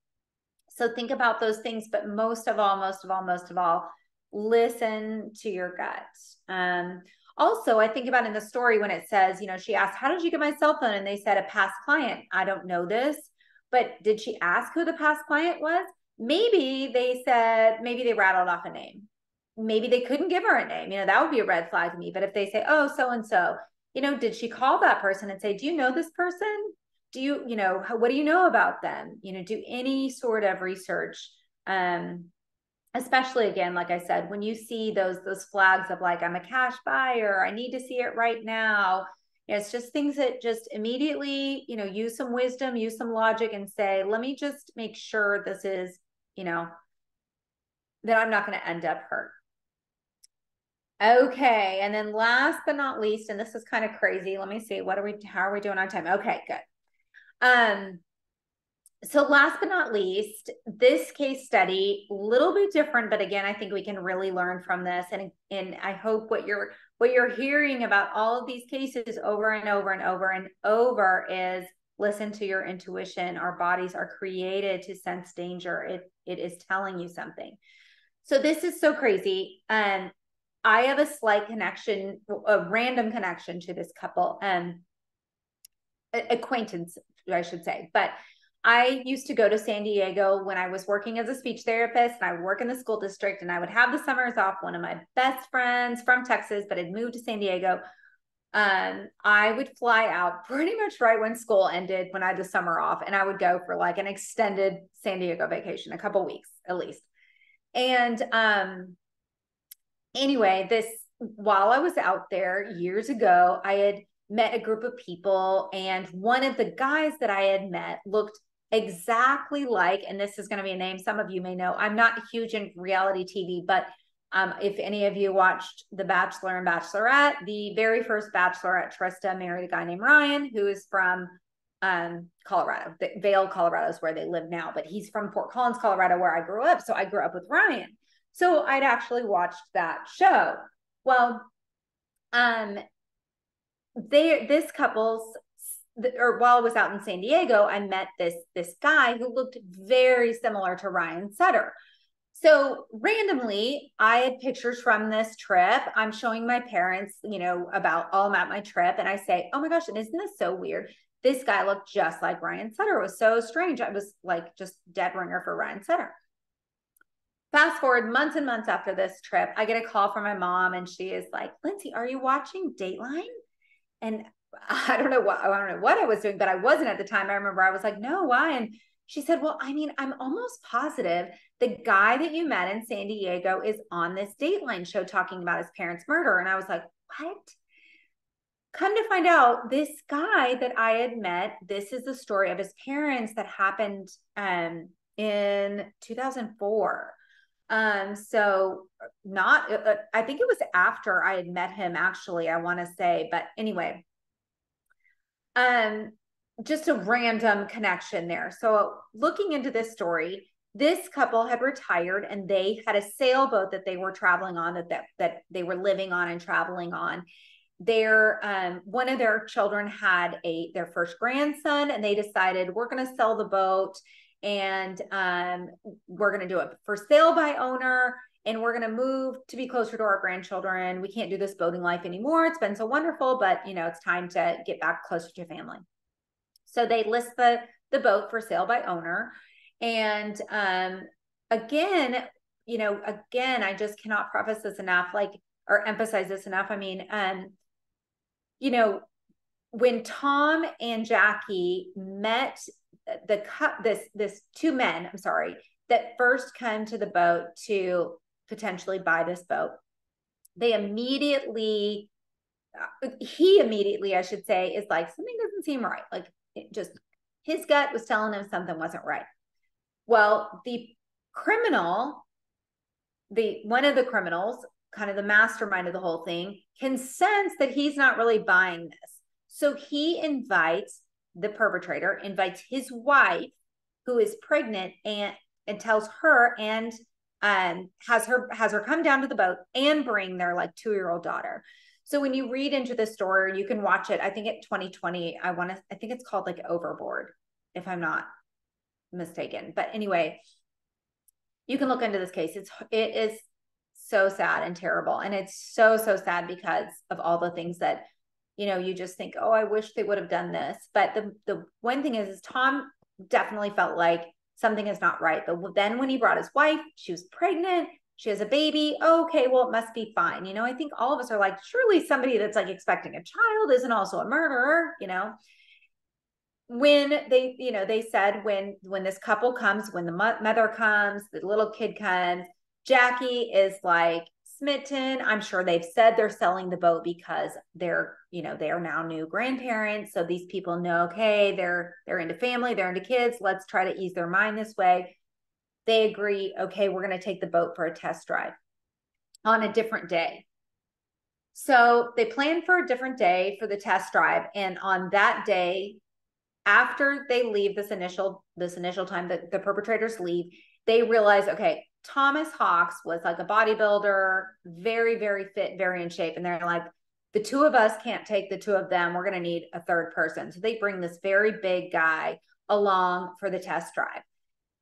So think about those things, but most of all, most of all, most of all, listen to your gut. Um, also, I think about in the story when it says, you know, she asked, How did you get my cell phone? And they said, A past client. I don't know this, but did she ask who the past client was? Maybe they said, maybe they rattled off a name. Maybe they couldn't give her a name. You know, that would be a red flag to me. But if they say, Oh, so and so, you know, did she call that person and say, Do you know this person? Do you you know what do you know about them? You know do any sort of research um especially again like i said when you see those those flags of like i'm a cash buyer i need to see it right now it's just things that just immediately you know use some wisdom use some logic and say let me just make sure this is you know that i'm not going to end up hurt. Okay and then last but not least and this is kind of crazy let me see what are we how are we doing on time? Okay good um, so last but not least, this case study, a little bit different, but again, I think we can really learn from this. And, and I hope what you're what you're hearing about all of these cases over and over and over and over is listen to your intuition. Our bodies are created to sense danger. It it is telling you something. So this is so crazy. And I have a slight connection, a random connection to this couple and acquaintance I should say. But I used to go to San Diego when I was working as a speech therapist and I work in the school district and I would have the summers off. One of my best friends from Texas, but had moved to San Diego. Um, I would fly out pretty much right when school ended when I had the summer off, and I would go for like an extended San Diego vacation, a couple weeks at least. And um, anyway, this while I was out there years ago, I had met a group of people, and one of the guys that I had met looked exactly like, and this is going to be a name some of you may know. I'm not huge in reality TV, but um, if any of you watched The Bachelor and Bachelorette, the very first Bachelorette, Trista married a guy named Ryan, who is from um, Colorado. The, Vail, Colorado is where they live now, but he's from Fort Collins, Colorado, where I grew up. So I grew up with Ryan. So I'd actually watched that show. Well, um, they this couple's or while I was out in San Diego, I met this this guy who looked very similar to Ryan Sutter. So randomly, I had pictures from this trip. I'm showing my parents, you know, about all about my trip, and I say, "Oh my gosh, and isn't this so weird? This guy looked just like Ryan Sutter. It was so strange. I was like just dead ringer for Ryan Sutter." Fast forward months and months after this trip, I get a call from my mom, and she is like, "Lindsay, are you watching Dateline?" And [LAUGHS] I don't know what I don't know what I was doing, but I wasn't at the time. I remember I was like, "No, why?" And she said, Well, I mean, I'm almost positive the guy that you met in San Diego is on this Dateline show talking about his parents' murder. And I was like, What? Come to find out, this guy that I had met, this is the story of his parents that happened um, in 2004. Um, so not, uh, uh, I think it was after I had met him, actually, I want to say, but anyway, um, just a random connection there. So, looking into this story, this couple had retired and they had a sailboat that they were traveling on that that, that they were living on and traveling on their um, one of their children had a their first grandson and they decided we're going to sell the boat and um, we're going to do it for sale by owner and we're going to move to be closer to our grandchildren we can't do this boating life anymore it's been so wonderful but you know it's time to get back closer to family so they list the the boat for sale by owner. And um, again, you know, again, I just cannot preface this enough, like or emphasize this enough. I mean, um, you know, when Tom and Jackie met the cut this this two men, I'm sorry, that first come to the boat to potentially buy this boat, they immediately uh, he immediately, I should say, is like something doesn't seem right. Like just his gut was telling him something wasn't right. Well, the criminal, the one of the criminals, kind of the mastermind of the whole thing, can sense that he's not really buying this. So he invites the perpetrator, invites his wife, who is pregnant, and and tells her and um has her has her come down to the boat and bring their like two year old daughter. So when you read into the story, you can watch it. I think at 20/20, I want to, I think it's called like Overboard, if I'm not mistaken. But anyway, you can look into this case. It's it is so sad and terrible. And it's so, so sad because of all the things that, you know, you just think, oh, I wish they would have done this. But the the one thing is, is Tom definitely felt like something is not right. But then when he brought his wife, she was pregnant she has a baby. okay, well, it must be fine. You know, I think all of us are like, surely somebody that's like expecting a child isn't also a murderer, you know. When they, you know, they said when when this couple comes, when the mother comes, the little kid comes, Jackie is like smitten. I'm sure they've said they're selling the boat because they're, you know, they are now new grandparents. So these people know, okay, they're they're into family, they're into kids. Let's try to ease their mind this way they agree, okay, we're going to take the boat for a test drive on a different day. So they plan for a different day for the test drive. And on that day, after they leave this initial this initial time that the perpetrators leave, they realize, okay, Thomas Hawks was like a bodybuilder, very, very fit, very in shape. And they're like, the two of us can't take the two of them. We're going to need a third person. So they bring this very big guy along for the test drive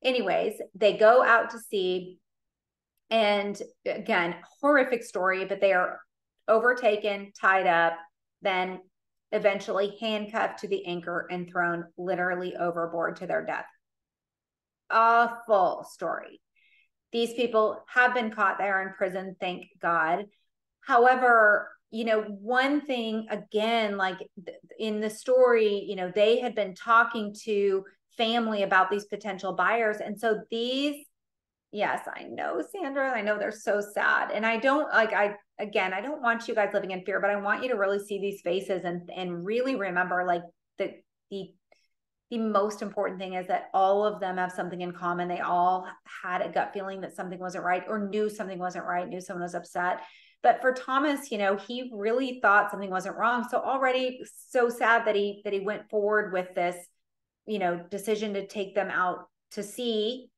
anyways, they go out to sea. And again, horrific story, but they are overtaken, tied up, then eventually handcuffed to the anchor and thrown literally overboard to their death. Awful story. These people have been caught. They are in prison, thank God. However, you know, one thing again, like in the story, you know, they had been talking to family about these potential buyers. And so these Yes, I know, Sandra. I know they're so sad. And I don't like I again, I don't want you guys living in fear, but I want you to really see these faces and and really remember like the the the most important thing is that all of them have something in common. They all had a gut feeling that something wasn't right or knew something wasn't right, knew someone was upset. But for Thomas, you know, he really thought something wasn't wrong. So already so sad that he that he went forward with this, you know, decision to take them out to sea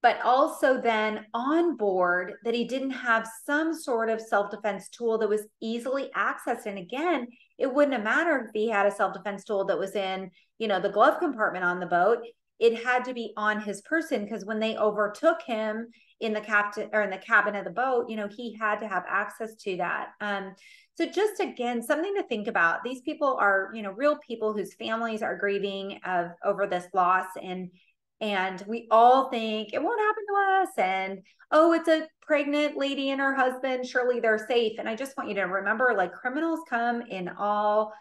but also then on board that he didn't have some sort of self-defense tool that was easily accessed and again it wouldn't have mattered if he had a self-defense tool that was in you know the glove compartment on the boat it had to be on his person because when they overtook him in the captain or in the cabin of the boat you know he had to have access to that. Um so just again something to think about. These people are you know real people whose families are grieving of over this loss and and we all think it won't happen to us and oh it's a pregnant lady and her husband. Surely they're safe. And i just want you to remember like criminals come in all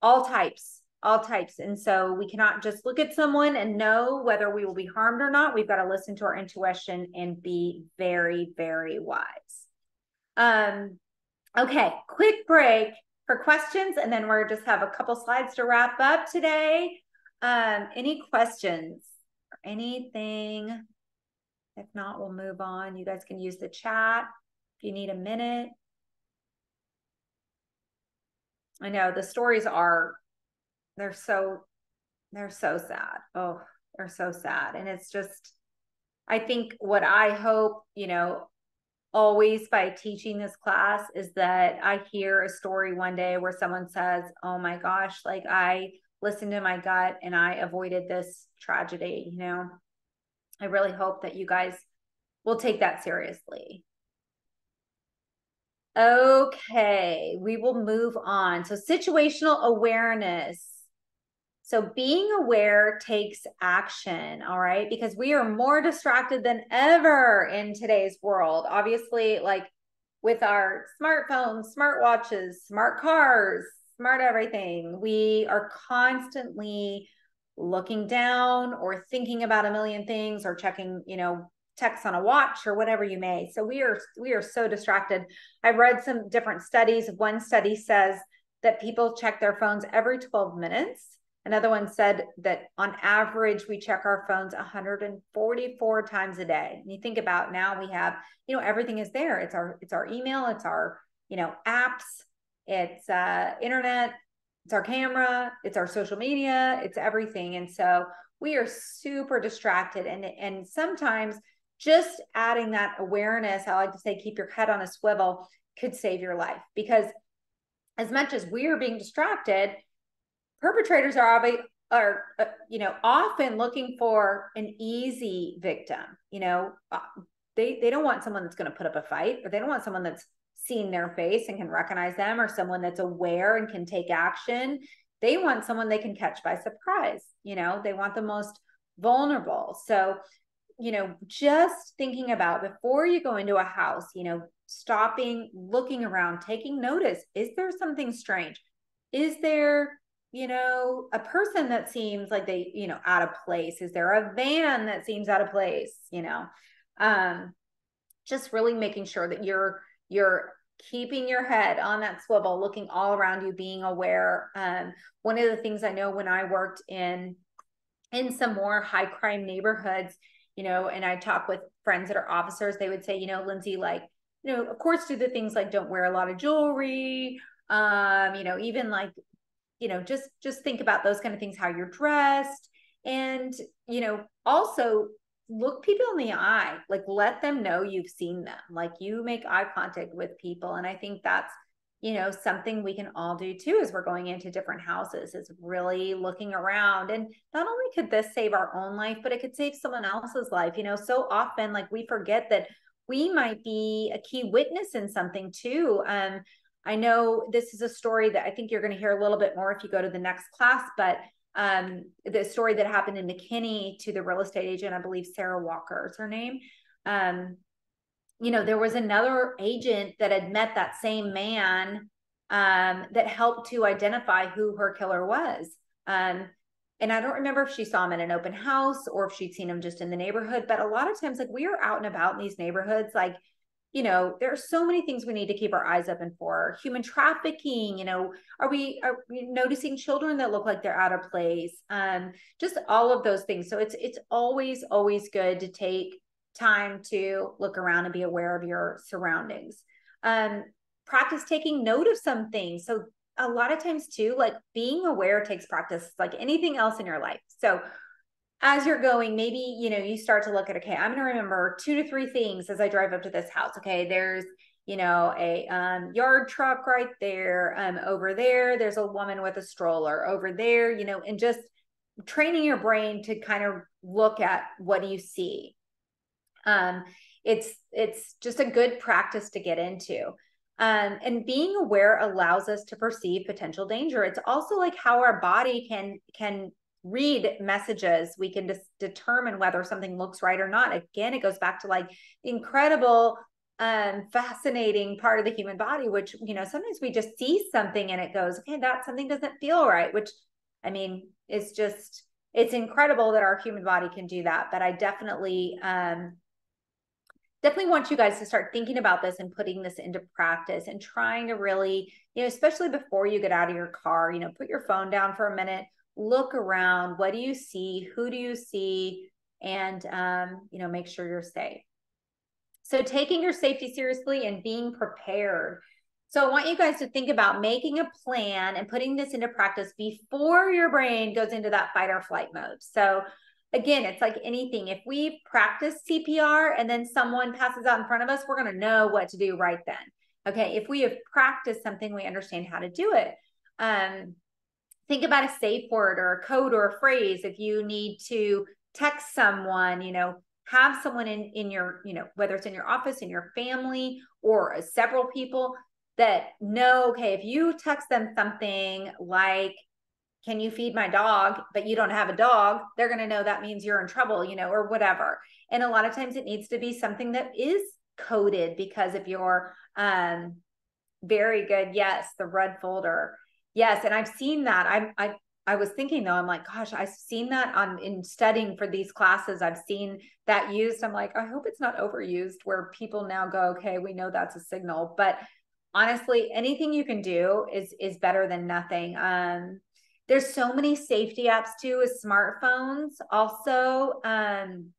all types all types and so we cannot just look at someone and know whether we will be harmed or not we've got to listen to our intuition and be very very wise um okay quick break for questions and then we're just have a couple slides to wrap up today um any questions or anything. If not, we'll move on. You guys can use the chat if you need a minute. I know the stories are, they're so, they're so sad. Oh, they're so sad. And it's just, I think what I hope, you know, always by teaching this class is that I hear a story one day where someone says, Oh my gosh, like I listened to my gut and I avoided this tragedy, you know. I really hope that you guys will take that seriously. Okay, we will move on. So, situational awareness. So, being aware takes action, all right? Because we are more distracted than ever in today's world. Obviously, like with our smartphones, smartwatches, smart cars, smart everything. We are constantly looking down or thinking about a million things or checking, you know, texts on a watch or whatever you may. So we are we are so distracted. I've read some different studies. One study says that people check their phones every 12 minutes. Another one said that on average we check our phones 144 times a day. And you think about now we have, you know, everything is there. It's our it's our email, it's our, you know, apps, it's uh, internet, it's our camera, it's our social media, it's everything. And so we are super distracted. And, and sometimes just adding that awareness, I like to say, keep your head on a swivel, could save your life. Because as much as we are being distracted, perpetrators are are uh, you know often looking for an easy victim you know uh, they they don't want someone that's going to put up a fight or they don't want someone that's seen their face and can recognize them or someone that's aware and can take action. They want someone they can catch by surprise you know they want the most vulnerable. So you know just thinking about before you go into a house you know stopping looking around taking notice is there something strange? Is there you know a person that seems like they you know out of place is there a van that seems out of place you know um just really making sure that you're you're keeping your head on that swivel, looking all around you, being aware. Um, one of the things I know when I worked in in some more high crime neighborhoods, you know, and I talk with friends that are officers, they would say, you know, Lindsay, like, you know, of course, do the things like don't wear a lot of jewelry, um, you know, even like, you know, just just think about those kind of things, how you're dressed, and you know, also look people in the eye like let them know you've seen them like you make eye contact with people. And i think that's you know something we can all do too as we're going into different houses is really looking around. And not only could this save our own life but it could save someone else's life. You know so often like we forget that we might be a key witness in something too. Um i know this is a story that i think you're going to hear a little bit more if you go to the next class but um, the story that happened in McKinney to the real estate agent, I believe Sarah Walker is her name. Um, you know, there was another agent that had met that same man um, that helped to identify who her killer was. Um, and I don't remember if she saw him in an open house or if she'd seen him just in the neighborhood. But a lot of times, like we are out and about in these neighborhoods, like, you know, there are so many things we need to keep our eyes open for. Human trafficking, you know, are we are we noticing children that look like they're out of place? Um, just all of those things. So it's it's always, always good to take time to look around and be aware of your surroundings. Um, practice taking note of some things. So a lot of times too, like being aware takes practice, like anything else in your life. So as you're going, maybe you know, you start to look at, okay, I'm gonna remember two to three things as I drive up to this house. Okay, there's you know a um, yard truck right there um, over there there's a woman with a stroller over there you know and just training your brain to kind of look at what do you see um, it's it's just a good practice to get into um, and being aware allows us to perceive potential danger. It's also like how our body can can read messages. We can just determine whether something looks right or not. Again, it goes back to like incredible um fascinating part of the human body which you know sometimes we just see something and it goes okay that something doesn't feel right which i mean it's just it's incredible that our human body can do that but i definitely um definitely want you guys to start thinking about this and putting this into practice and trying to really, you know, especially before you get out of your car, you know, put your phone down for a minute, look around. What do you see? Who do you see? And, um, you know, make sure you're safe. So, taking your safety seriously and being prepared. So, I want you guys to think about making a plan and putting this into practice before your brain goes into that fight or flight mode. So, again, it's like anything. If we practice CPR and then someone passes out in front of us, we're going to know what to do right then. Okay. If we have practiced something, we understand how to do it. Um, think about a safe word or a code or a phrase. If you need to text someone, you know, have someone in in your, you know, whether it's in your office, in your family, or several people that know, okay, if you text them something like, can you feed my dog but you don't have a dog they're going to know that means you're in trouble you know or whatever and a lot of times it needs to be something that is coded because if you're um very good yes the red folder yes and i've seen that i'm i I was thinking though, I'm like, gosh, I've seen that on in studying for these classes. I've seen that used. I'm like, I hope it's not overused where people now go, okay, we know that's a signal. But honestly, anything you can do is is better than nothing. Um, there's so many safety apps too with smartphones. Also, um,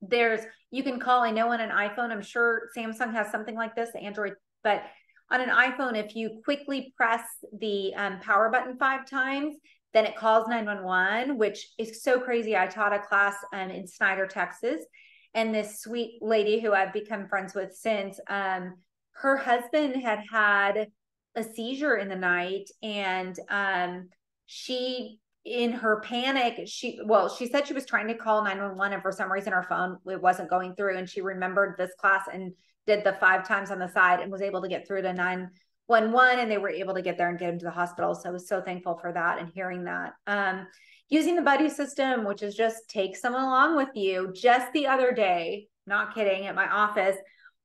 there's you can call. I know on an iPhone, I'm sure Samsung has something like this, Android, but on an iPhone, if you quickly press the um, power button five times, then it calls 911, which is so crazy. I taught a class um, in Snyder, Texas, and this sweet lady who I've become friends with since, um, her husband had had a seizure in the night, and um, she in her panic she well she said she was trying to call 911 and for some reason her phone it wasn't going through and she remembered this class and did the five times on the side and was able to get through to 911 and they were able to get there and get him to the hospital. So i was so thankful for that and hearing that. Um, using the buddy system which is just take someone along with you. Just the other day not kidding at my office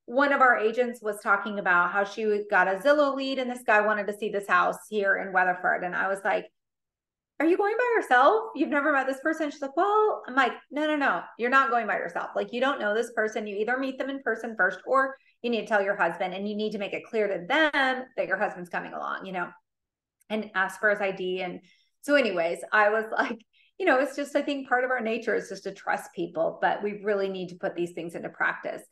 one of our agents was talking about how she got a Zillow lead and this guy wanted to see this house here in Weatherford. And I was like are you going by yourself? You've never met this person. She's like, well, I'm like, no, no, no, you're not going by yourself. Like, you don't know this person. You either meet them in person first, or you need to tell your husband and you need to make it clear to them that your husband's coming along, you know, and ask for his ID. And so, anyways, I was [LAUGHS] like, you know, it's just, I think part of our nature is just to trust people, but we really need to put these things into practice.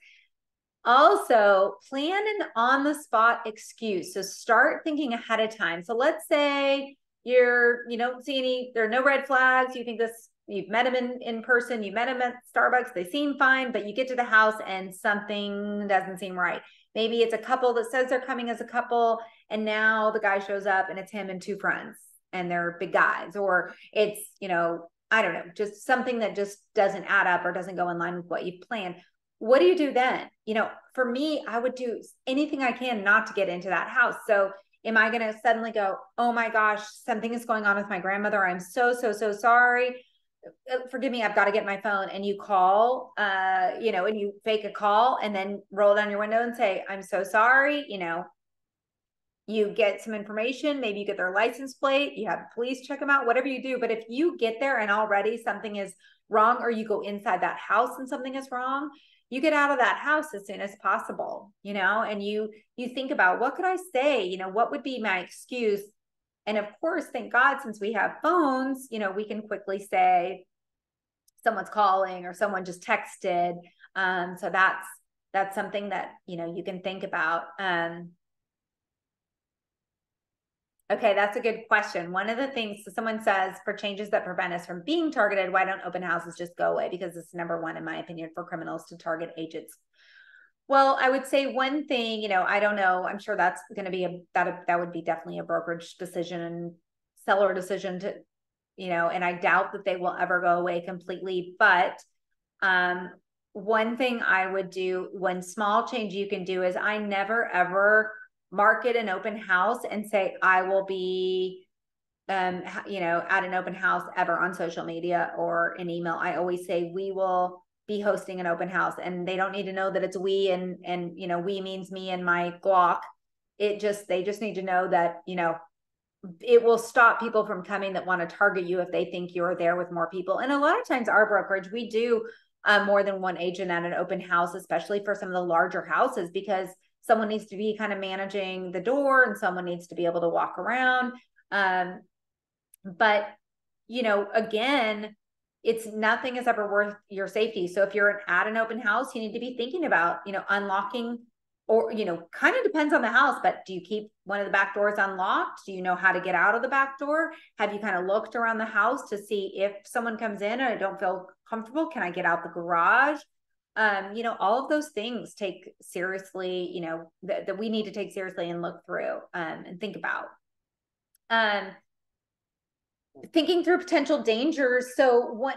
Also, plan an on the spot excuse. So, start thinking ahead of time. So, let's say, you're you don't see any there are no red flags. You think this you've met them in, in person you met them at starbucks they seem fine but you get to the house and something doesn't seem right. Maybe it's a couple that says they're coming as a couple and now the guy shows up and it's him and two friends and they're big guys. Or it's you know i don't know just something that just doesn't add up or doesn't go in line with what you planned. What do you do then? You know for me i would do anything i can not to get into that house. So am I going to suddenly go, oh my gosh, something is going on with my grandmother. I'm so, so, so sorry. Uh, forgive me, I've got to get my phone. And you call, uh, you know, and you fake a call and then roll down your window and say, I'm so sorry, you know, you get some information, maybe you get their license plate, you have police check them out, whatever you do. But if you get there and already something is wrong, or you go inside that house and something is wrong, you get out of that house as soon as possible, you know, and you you think about what could I say, you know, what would be my excuse? And of course, thank God, since we have phones, you know, we can quickly say someone's calling or someone just texted. Um, so that's that's something that you know you can think about. Um, Okay, that's a good question. One of the things so someone says for changes that prevent us from being targeted, why don't open houses just go away? Because it's number one, in my opinion, for criminals to target agents. Well, I would say one thing, you know, I don't know. I'm sure that's going to be a that that would be definitely a brokerage decision, and seller decision to, you know, and I doubt that they will ever go away completely. But um, one thing I would do, one small change you can do is I never ever market an open house and say i will be um you know at an open house ever on social media or an email. I always say we will be hosting an open house. And they don't need to know that it's we and and you know we means me and my glock it just they just need to know that you know it will stop people from coming that want to target you if they think you're there with more people. And a lot of times our brokerage we do uh, more than one agent at an open house especially for some of the larger houses because someone needs to be kind of managing the door and someone needs to be able to walk around. Um, but you know again it's nothing is ever worth your safety. So if you're at an open house you need to be thinking about you know unlocking or you know kind of depends on the house but do you keep one of the back doors unlocked? Do you know how to get out of the back door? Have you kind of looked around the house to see if someone comes in and i don't feel comfortable? Can i get out the garage um, you know, all of those things take seriously, you know, that, that we need to take seriously and look through um, and think about. Um, thinking through potential dangers. So what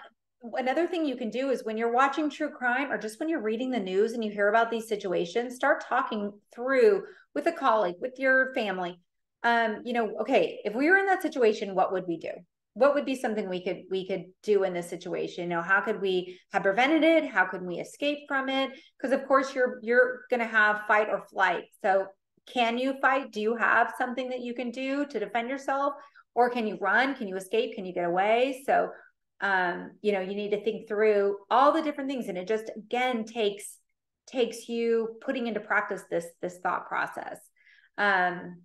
another thing you can do is when you're watching true crime or just when you're reading the news and you hear about these situations, start talking through with a colleague, with your family. Um, you know, okay, if we were in that situation, what would we do? What would be something we could we could do in this situation? You know how could we have prevented it? How could we escape from it? Because of course you're you're going to have fight or flight. So can you fight? Do you have something that you can do to defend yourself? Or can you run? Can you escape? Can you get away? So um you know you need to think through all the different things. And it just again takes takes you putting into practice this this thought process. Um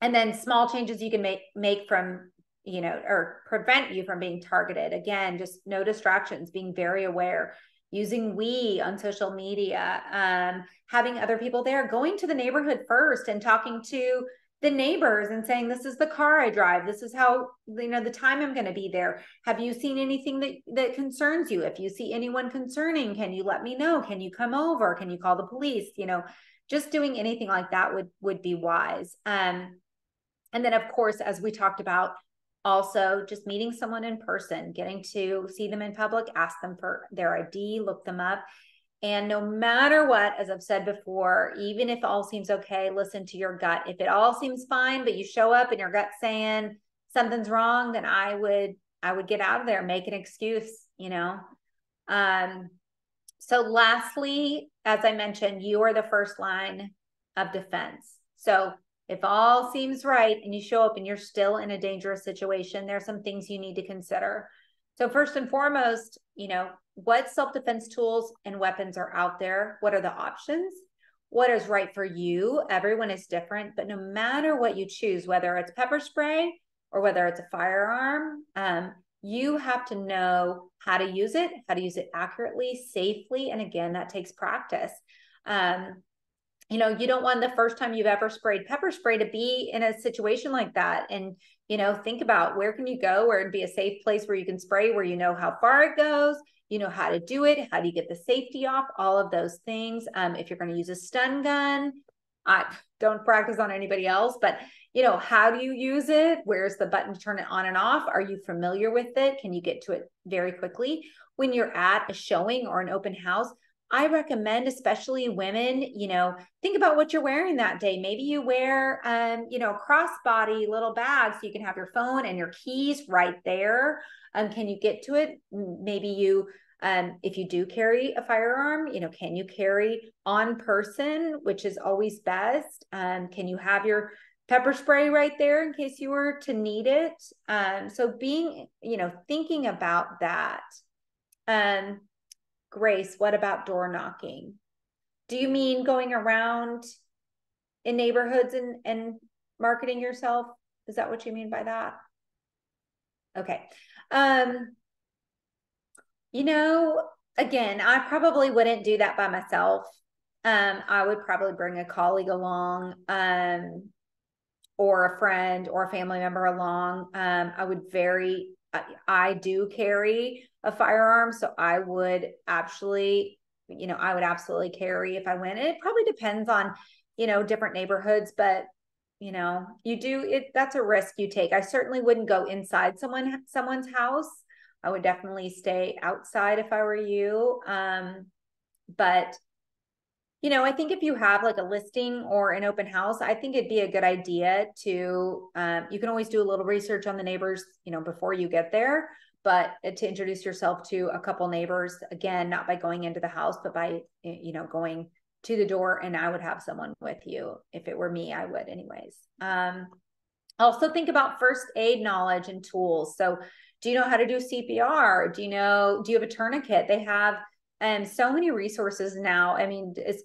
and then small changes you can make make from you know, or prevent you from being targeted. Again, just no distractions, being very aware, using we on social media, um, having other people there, going to the neighborhood first and talking to the neighbors and saying, This is the car I drive. This is how, you know, the time I'm going to be there. Have you seen anything that, that concerns you? If you see anyone concerning, can you let me know? Can you come over? Can you call the police? You know, just doing anything like that would would be wise. Um, and then of course, as we talked about, also just meeting someone in person getting to see them in public ask them for their id look them up. And no matter what as i've said before even if all seems okay listen to your gut. If it all seems fine but you show up and your gut saying something's wrong then i would i would get out of there make an excuse you know? Um so lastly as i mentioned you are the first line of defense. So if all seems right and you show up and you're still in a dangerous situation, there are some things you need to consider. So, first and foremost, you know, what self defense tools and weapons are out there? What are the options? What is right for you? Everyone is different, but no matter what you choose, whether it's pepper spray or whether it's a firearm, um, you have to know how to use it, how to use it accurately, safely. And again, that takes practice. Um, you know you don't want the first time you've ever sprayed pepper spray to be in a situation like that. And you know think about where can you go where it'd be a safe place where you can spray where you know how far it goes you know how to do it how do you get the safety off all of those things. Um, if you're going to use a stun gun i don't practice on anybody else but you know how do you use it? Where's the button to turn it on and off? Are you familiar with it? Can you get to it very quickly? When you're at a showing or an open house I recommend, especially women, you know, think about what you're wearing that day. Maybe you wear, um, you know, crossbody little bag so you can have your phone and your keys right there. Um, can you get to it? Maybe you, um, if you do carry a firearm, you know, can you carry on person, which is always best? Um, can you have your pepper spray right there in case you were to need it. Um, so being, you know, thinking about that. Um, Grace, what about door knocking? Do you mean going around in neighborhoods and, and marketing yourself? Is that what you mean by that? Okay. Um, you know, again, I probably wouldn't do that by myself. Um, I would probably bring a colleague along, um, or a friend or a family member along. Um, I would very, I, do carry a firearm, so I would actually, you know, I would absolutely carry if I went. And it probably depends on, you know, different neighborhoods, but you know, you do it. That's a risk you take. I certainly wouldn't go inside someone someone's house. I would definitely stay outside if I were you. Um, but you know, I think if you have like a listing or an open house, I think it'd be a good idea to, um, you can always do a little research on the neighbors, you know, before you get there, but to introduce yourself to a couple neighbors, again, not by going into the house, but by, you know, going to the door and I would have someone with you. If it were me, I would anyways. Um, also think about first aid knowledge and tools. So do you know how to do CPR? Do you know, do you have a tourniquet? They have, and so many resources now. I mean, it's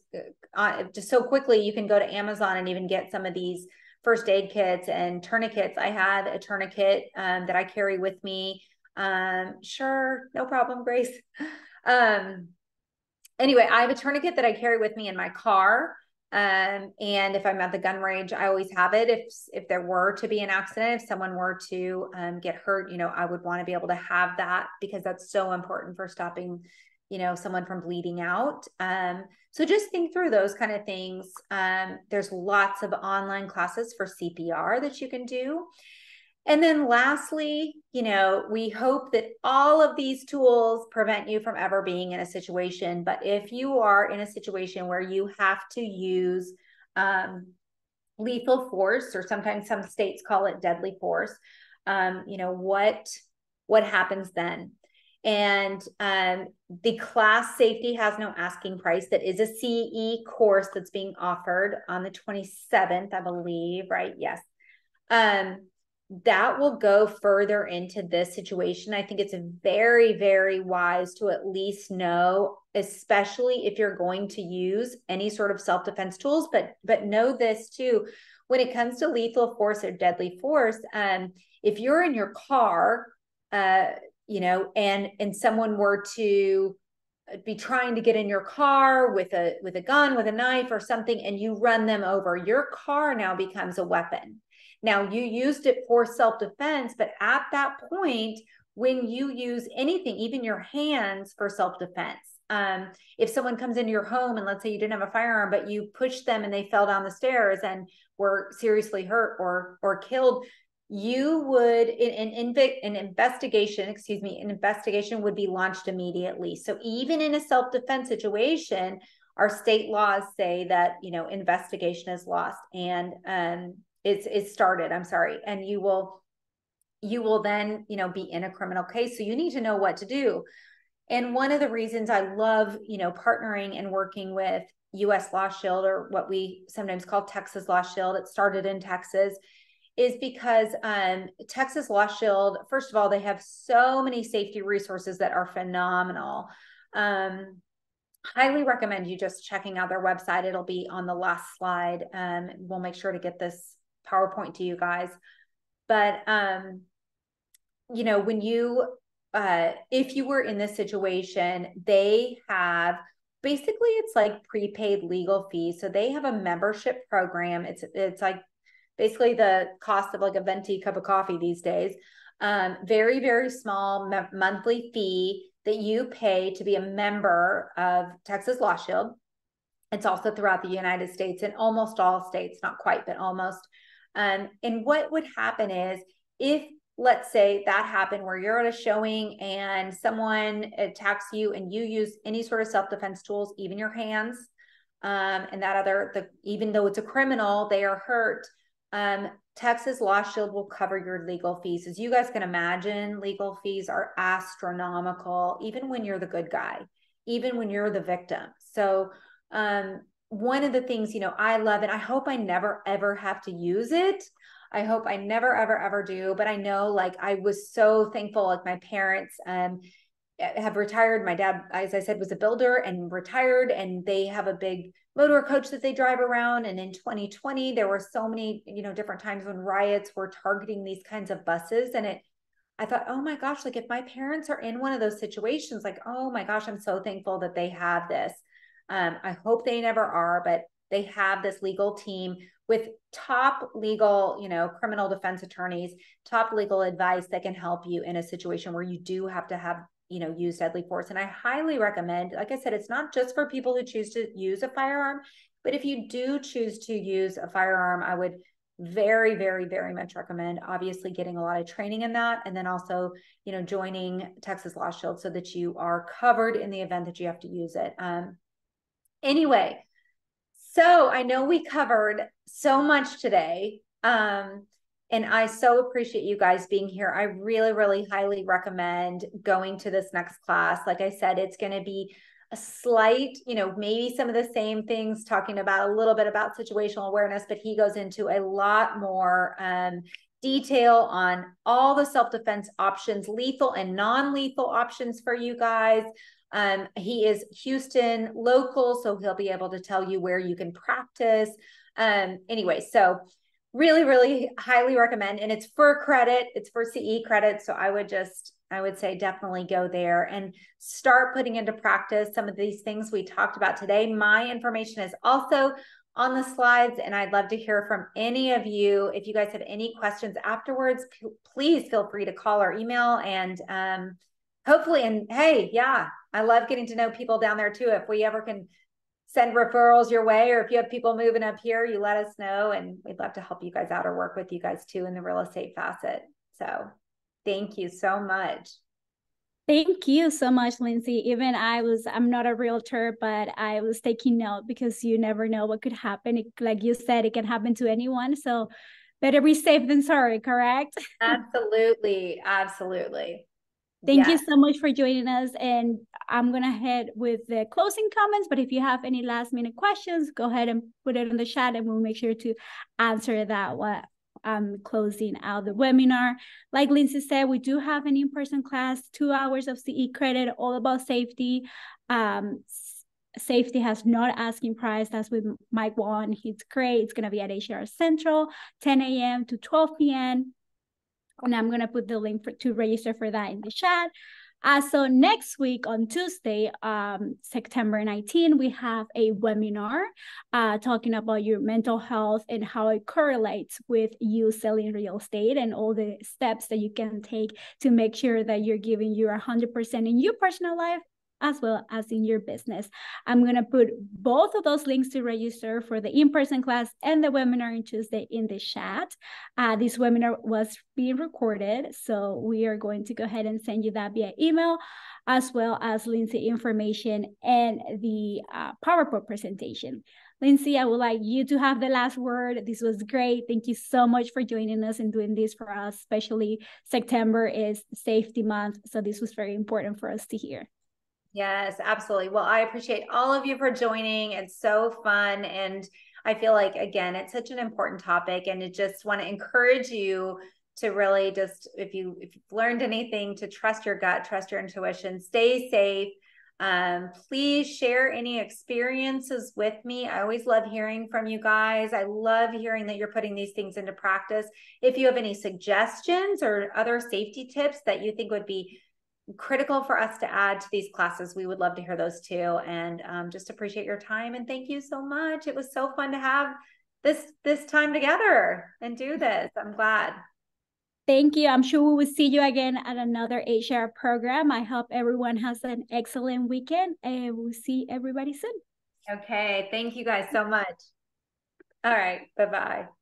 uh, just so quickly you can go to Amazon and even get some of these first aid kits and tourniquets. I had a tourniquet um, that I carry with me. Um, sure, no problem, Grace. [LAUGHS] Um, anyway, I have a tourniquet that I carry with me in my car. Um, and if I'm at the gun range, I always have it. If if there were to be an accident, if someone were to um, get hurt, you know, I would want to be able to have that because that's so important for stopping you know someone from bleeding out. Um, so just think through those kind of things. Um, there's lots of online classes for cpr that you can do. And then lastly you know we hope that all of these tools prevent you from ever being in a situation but if you are in a situation where you have to use um, lethal force or sometimes some states call it deadly force um, you know what what happens then and um, the class safety has no asking price. That is a CE course that's being offered on the 27th, I believe, right? Yes. Um, that will go further into this situation. I think it's very, very wise to at least know, especially if you're going to use any sort of self-defense tools, but but know this too. When it comes to lethal force or deadly force, um, if you're in your car, uh, you know and and someone were to be trying to get in your car with a with a gun with a knife or something and you run them over your car now becomes a weapon. Now you used it for self-defense but at that point when you use anything even your hands for self-defense um, if someone comes into your home and let's say you didn't have a firearm but you pushed them and they fell down the stairs and were seriously hurt or or killed you would an, an, an investigation excuse me an investigation would be launched immediately. So even in a self-defense situation our state laws say that you know investigation is lost and um it's it's started i'm sorry. And you will you will then you know be in a criminal case. So you need to know what to do. And one of the reasons i love you know partnering and working with us law shield or what we sometimes call texas law shield it started in texas is because um, Texas Law Shield, first of all, they have so many safety resources that are phenomenal. Um, highly recommend you just checking out their website. It'll be on the last slide. Um, we'll make sure to get this PowerPoint to you guys. But um, you know, when you uh, if you were in this situation, they have basically it's like prepaid legal fees. So they have a membership program. It's it's like basically the cost of like a venti cup of coffee these days. Um, very, very small monthly fee that you pay to be a member of Texas Law Shield. It's also throughout the United States in almost all states, not quite, but almost. Um, and what would happen is if let's say that happened where you're at a showing and someone attacks you and you use any sort of self-defense tools even your hands um, and that other the even though it's a criminal they are hurt um, Texas Law Shield will cover your legal fees. As you guys can imagine, legal fees are astronomical, even when you're the good guy, even when you're the victim. So, um, one of the things, you know, I love and I hope I never ever have to use it. I hope I never ever ever do, but I know like I was so thankful like my parents um have retired. My dad, as I said, was a builder and retired, and they have a big motor coach that they drive around. And in 2020, there were so many, you know, different times when riots were targeting these kinds of buses. And it, I thought, oh my gosh, like if my parents are in one of those situations, like, oh my gosh, I'm so thankful that they have this. Um, I hope they never are, but they have this legal team with top legal, you know, criminal defense attorneys, top legal advice that can help you in a situation where you do have to have you know use deadly force and i highly recommend like i said it's not just for people who choose to use a firearm but if you do choose to use a firearm i would very very very much recommend obviously getting a lot of training in that and then also you know joining texas law shield so that you are covered in the event that you have to use it. Um anyway so i know we covered so much today. Um and I so appreciate you guys being here. I really, really highly recommend going to this next class. Like I said, it's going to be a slight, you know, maybe some of the same things, talking about a little bit about situational awareness, but he goes into a lot more um, detail on all the self defense options, lethal and non lethal options for you guys. Um, he is Houston local, so he'll be able to tell you where you can practice. Um, anyway, so really really highly recommend and it's for credit it's for ce credit so i would just i would say definitely go there and start putting into practice some of these things we talked about today. My information is also on the slides and i'd love to hear from any of you. If you guys have any questions afterwards please feel free to call or email and um, hopefully and hey yeah i love getting to know people down there too. If we ever can send referrals your way or if you have people moving up here you let us know and we'd love to help you guys out or work with you guys too in the real estate facet so thank you so much Thank you so much, Lindsay. Even I was, I'm not a realtor, but I was taking note because you never know what could happen. It, like you said, it can happen to anyone. So better be safe than sorry, correct? [LAUGHS] Absolutely. Absolutely. Thank you so much for joining us. And I'm going to head with the closing comments. But if you have any last minute questions, go ahead and put it in the chat and we'll make sure to answer that while I'm closing out the webinar. Like Lindsay said, we do have an in person class, two hours of CE credit, all about safety. Um, safety has not asking price. That's with Mike Wan. He's great. It's going to be at HAR Central, 10 a.m. to 12 p.m and I'm going to put the link for, to register for that in the chat. Uh, so next week on Tuesday, um, September 19, we have a webinar uh, talking about your mental health and how it correlates with you selling real estate and all the steps that you can take to make sure that you're giving your 100% in your personal life as well as in your business. I'm going to put both of those links to register for the in-person class and the webinar on Tuesday in the chat. Uh, this webinar was being recorded, so we are going to go ahead and send you that via email, as well as Lindsay information and the uh, PowerPoint presentation. Lindsay, I would like you to have the last word. This was great. Thank you so much for joining us and doing this for us, especially September is safety month. So this was very important for us to hear. Yes, absolutely. Well, I appreciate all of you for joining. It's so fun. And I feel like, again, it's such an important topic. And I just want to encourage you to really just, if you if you've learned anything, to trust your gut, trust your intuition, stay safe. Um, please share any experiences with me. I always love hearing from you guys. I love hearing that you're putting these things into practice. If you have any suggestions or other safety tips that you think would be critical for us to add to these classes. We would love to hear those too. And um, just appreciate your time. And thank you so much. It was so fun to have this this time together and do this. I'm glad. Thank you. I'm sure we will see you again at another HAR program. I hope everyone has an excellent weekend and we'll see everybody soon. Okay. Thank you guys so much. All right. Bye bye.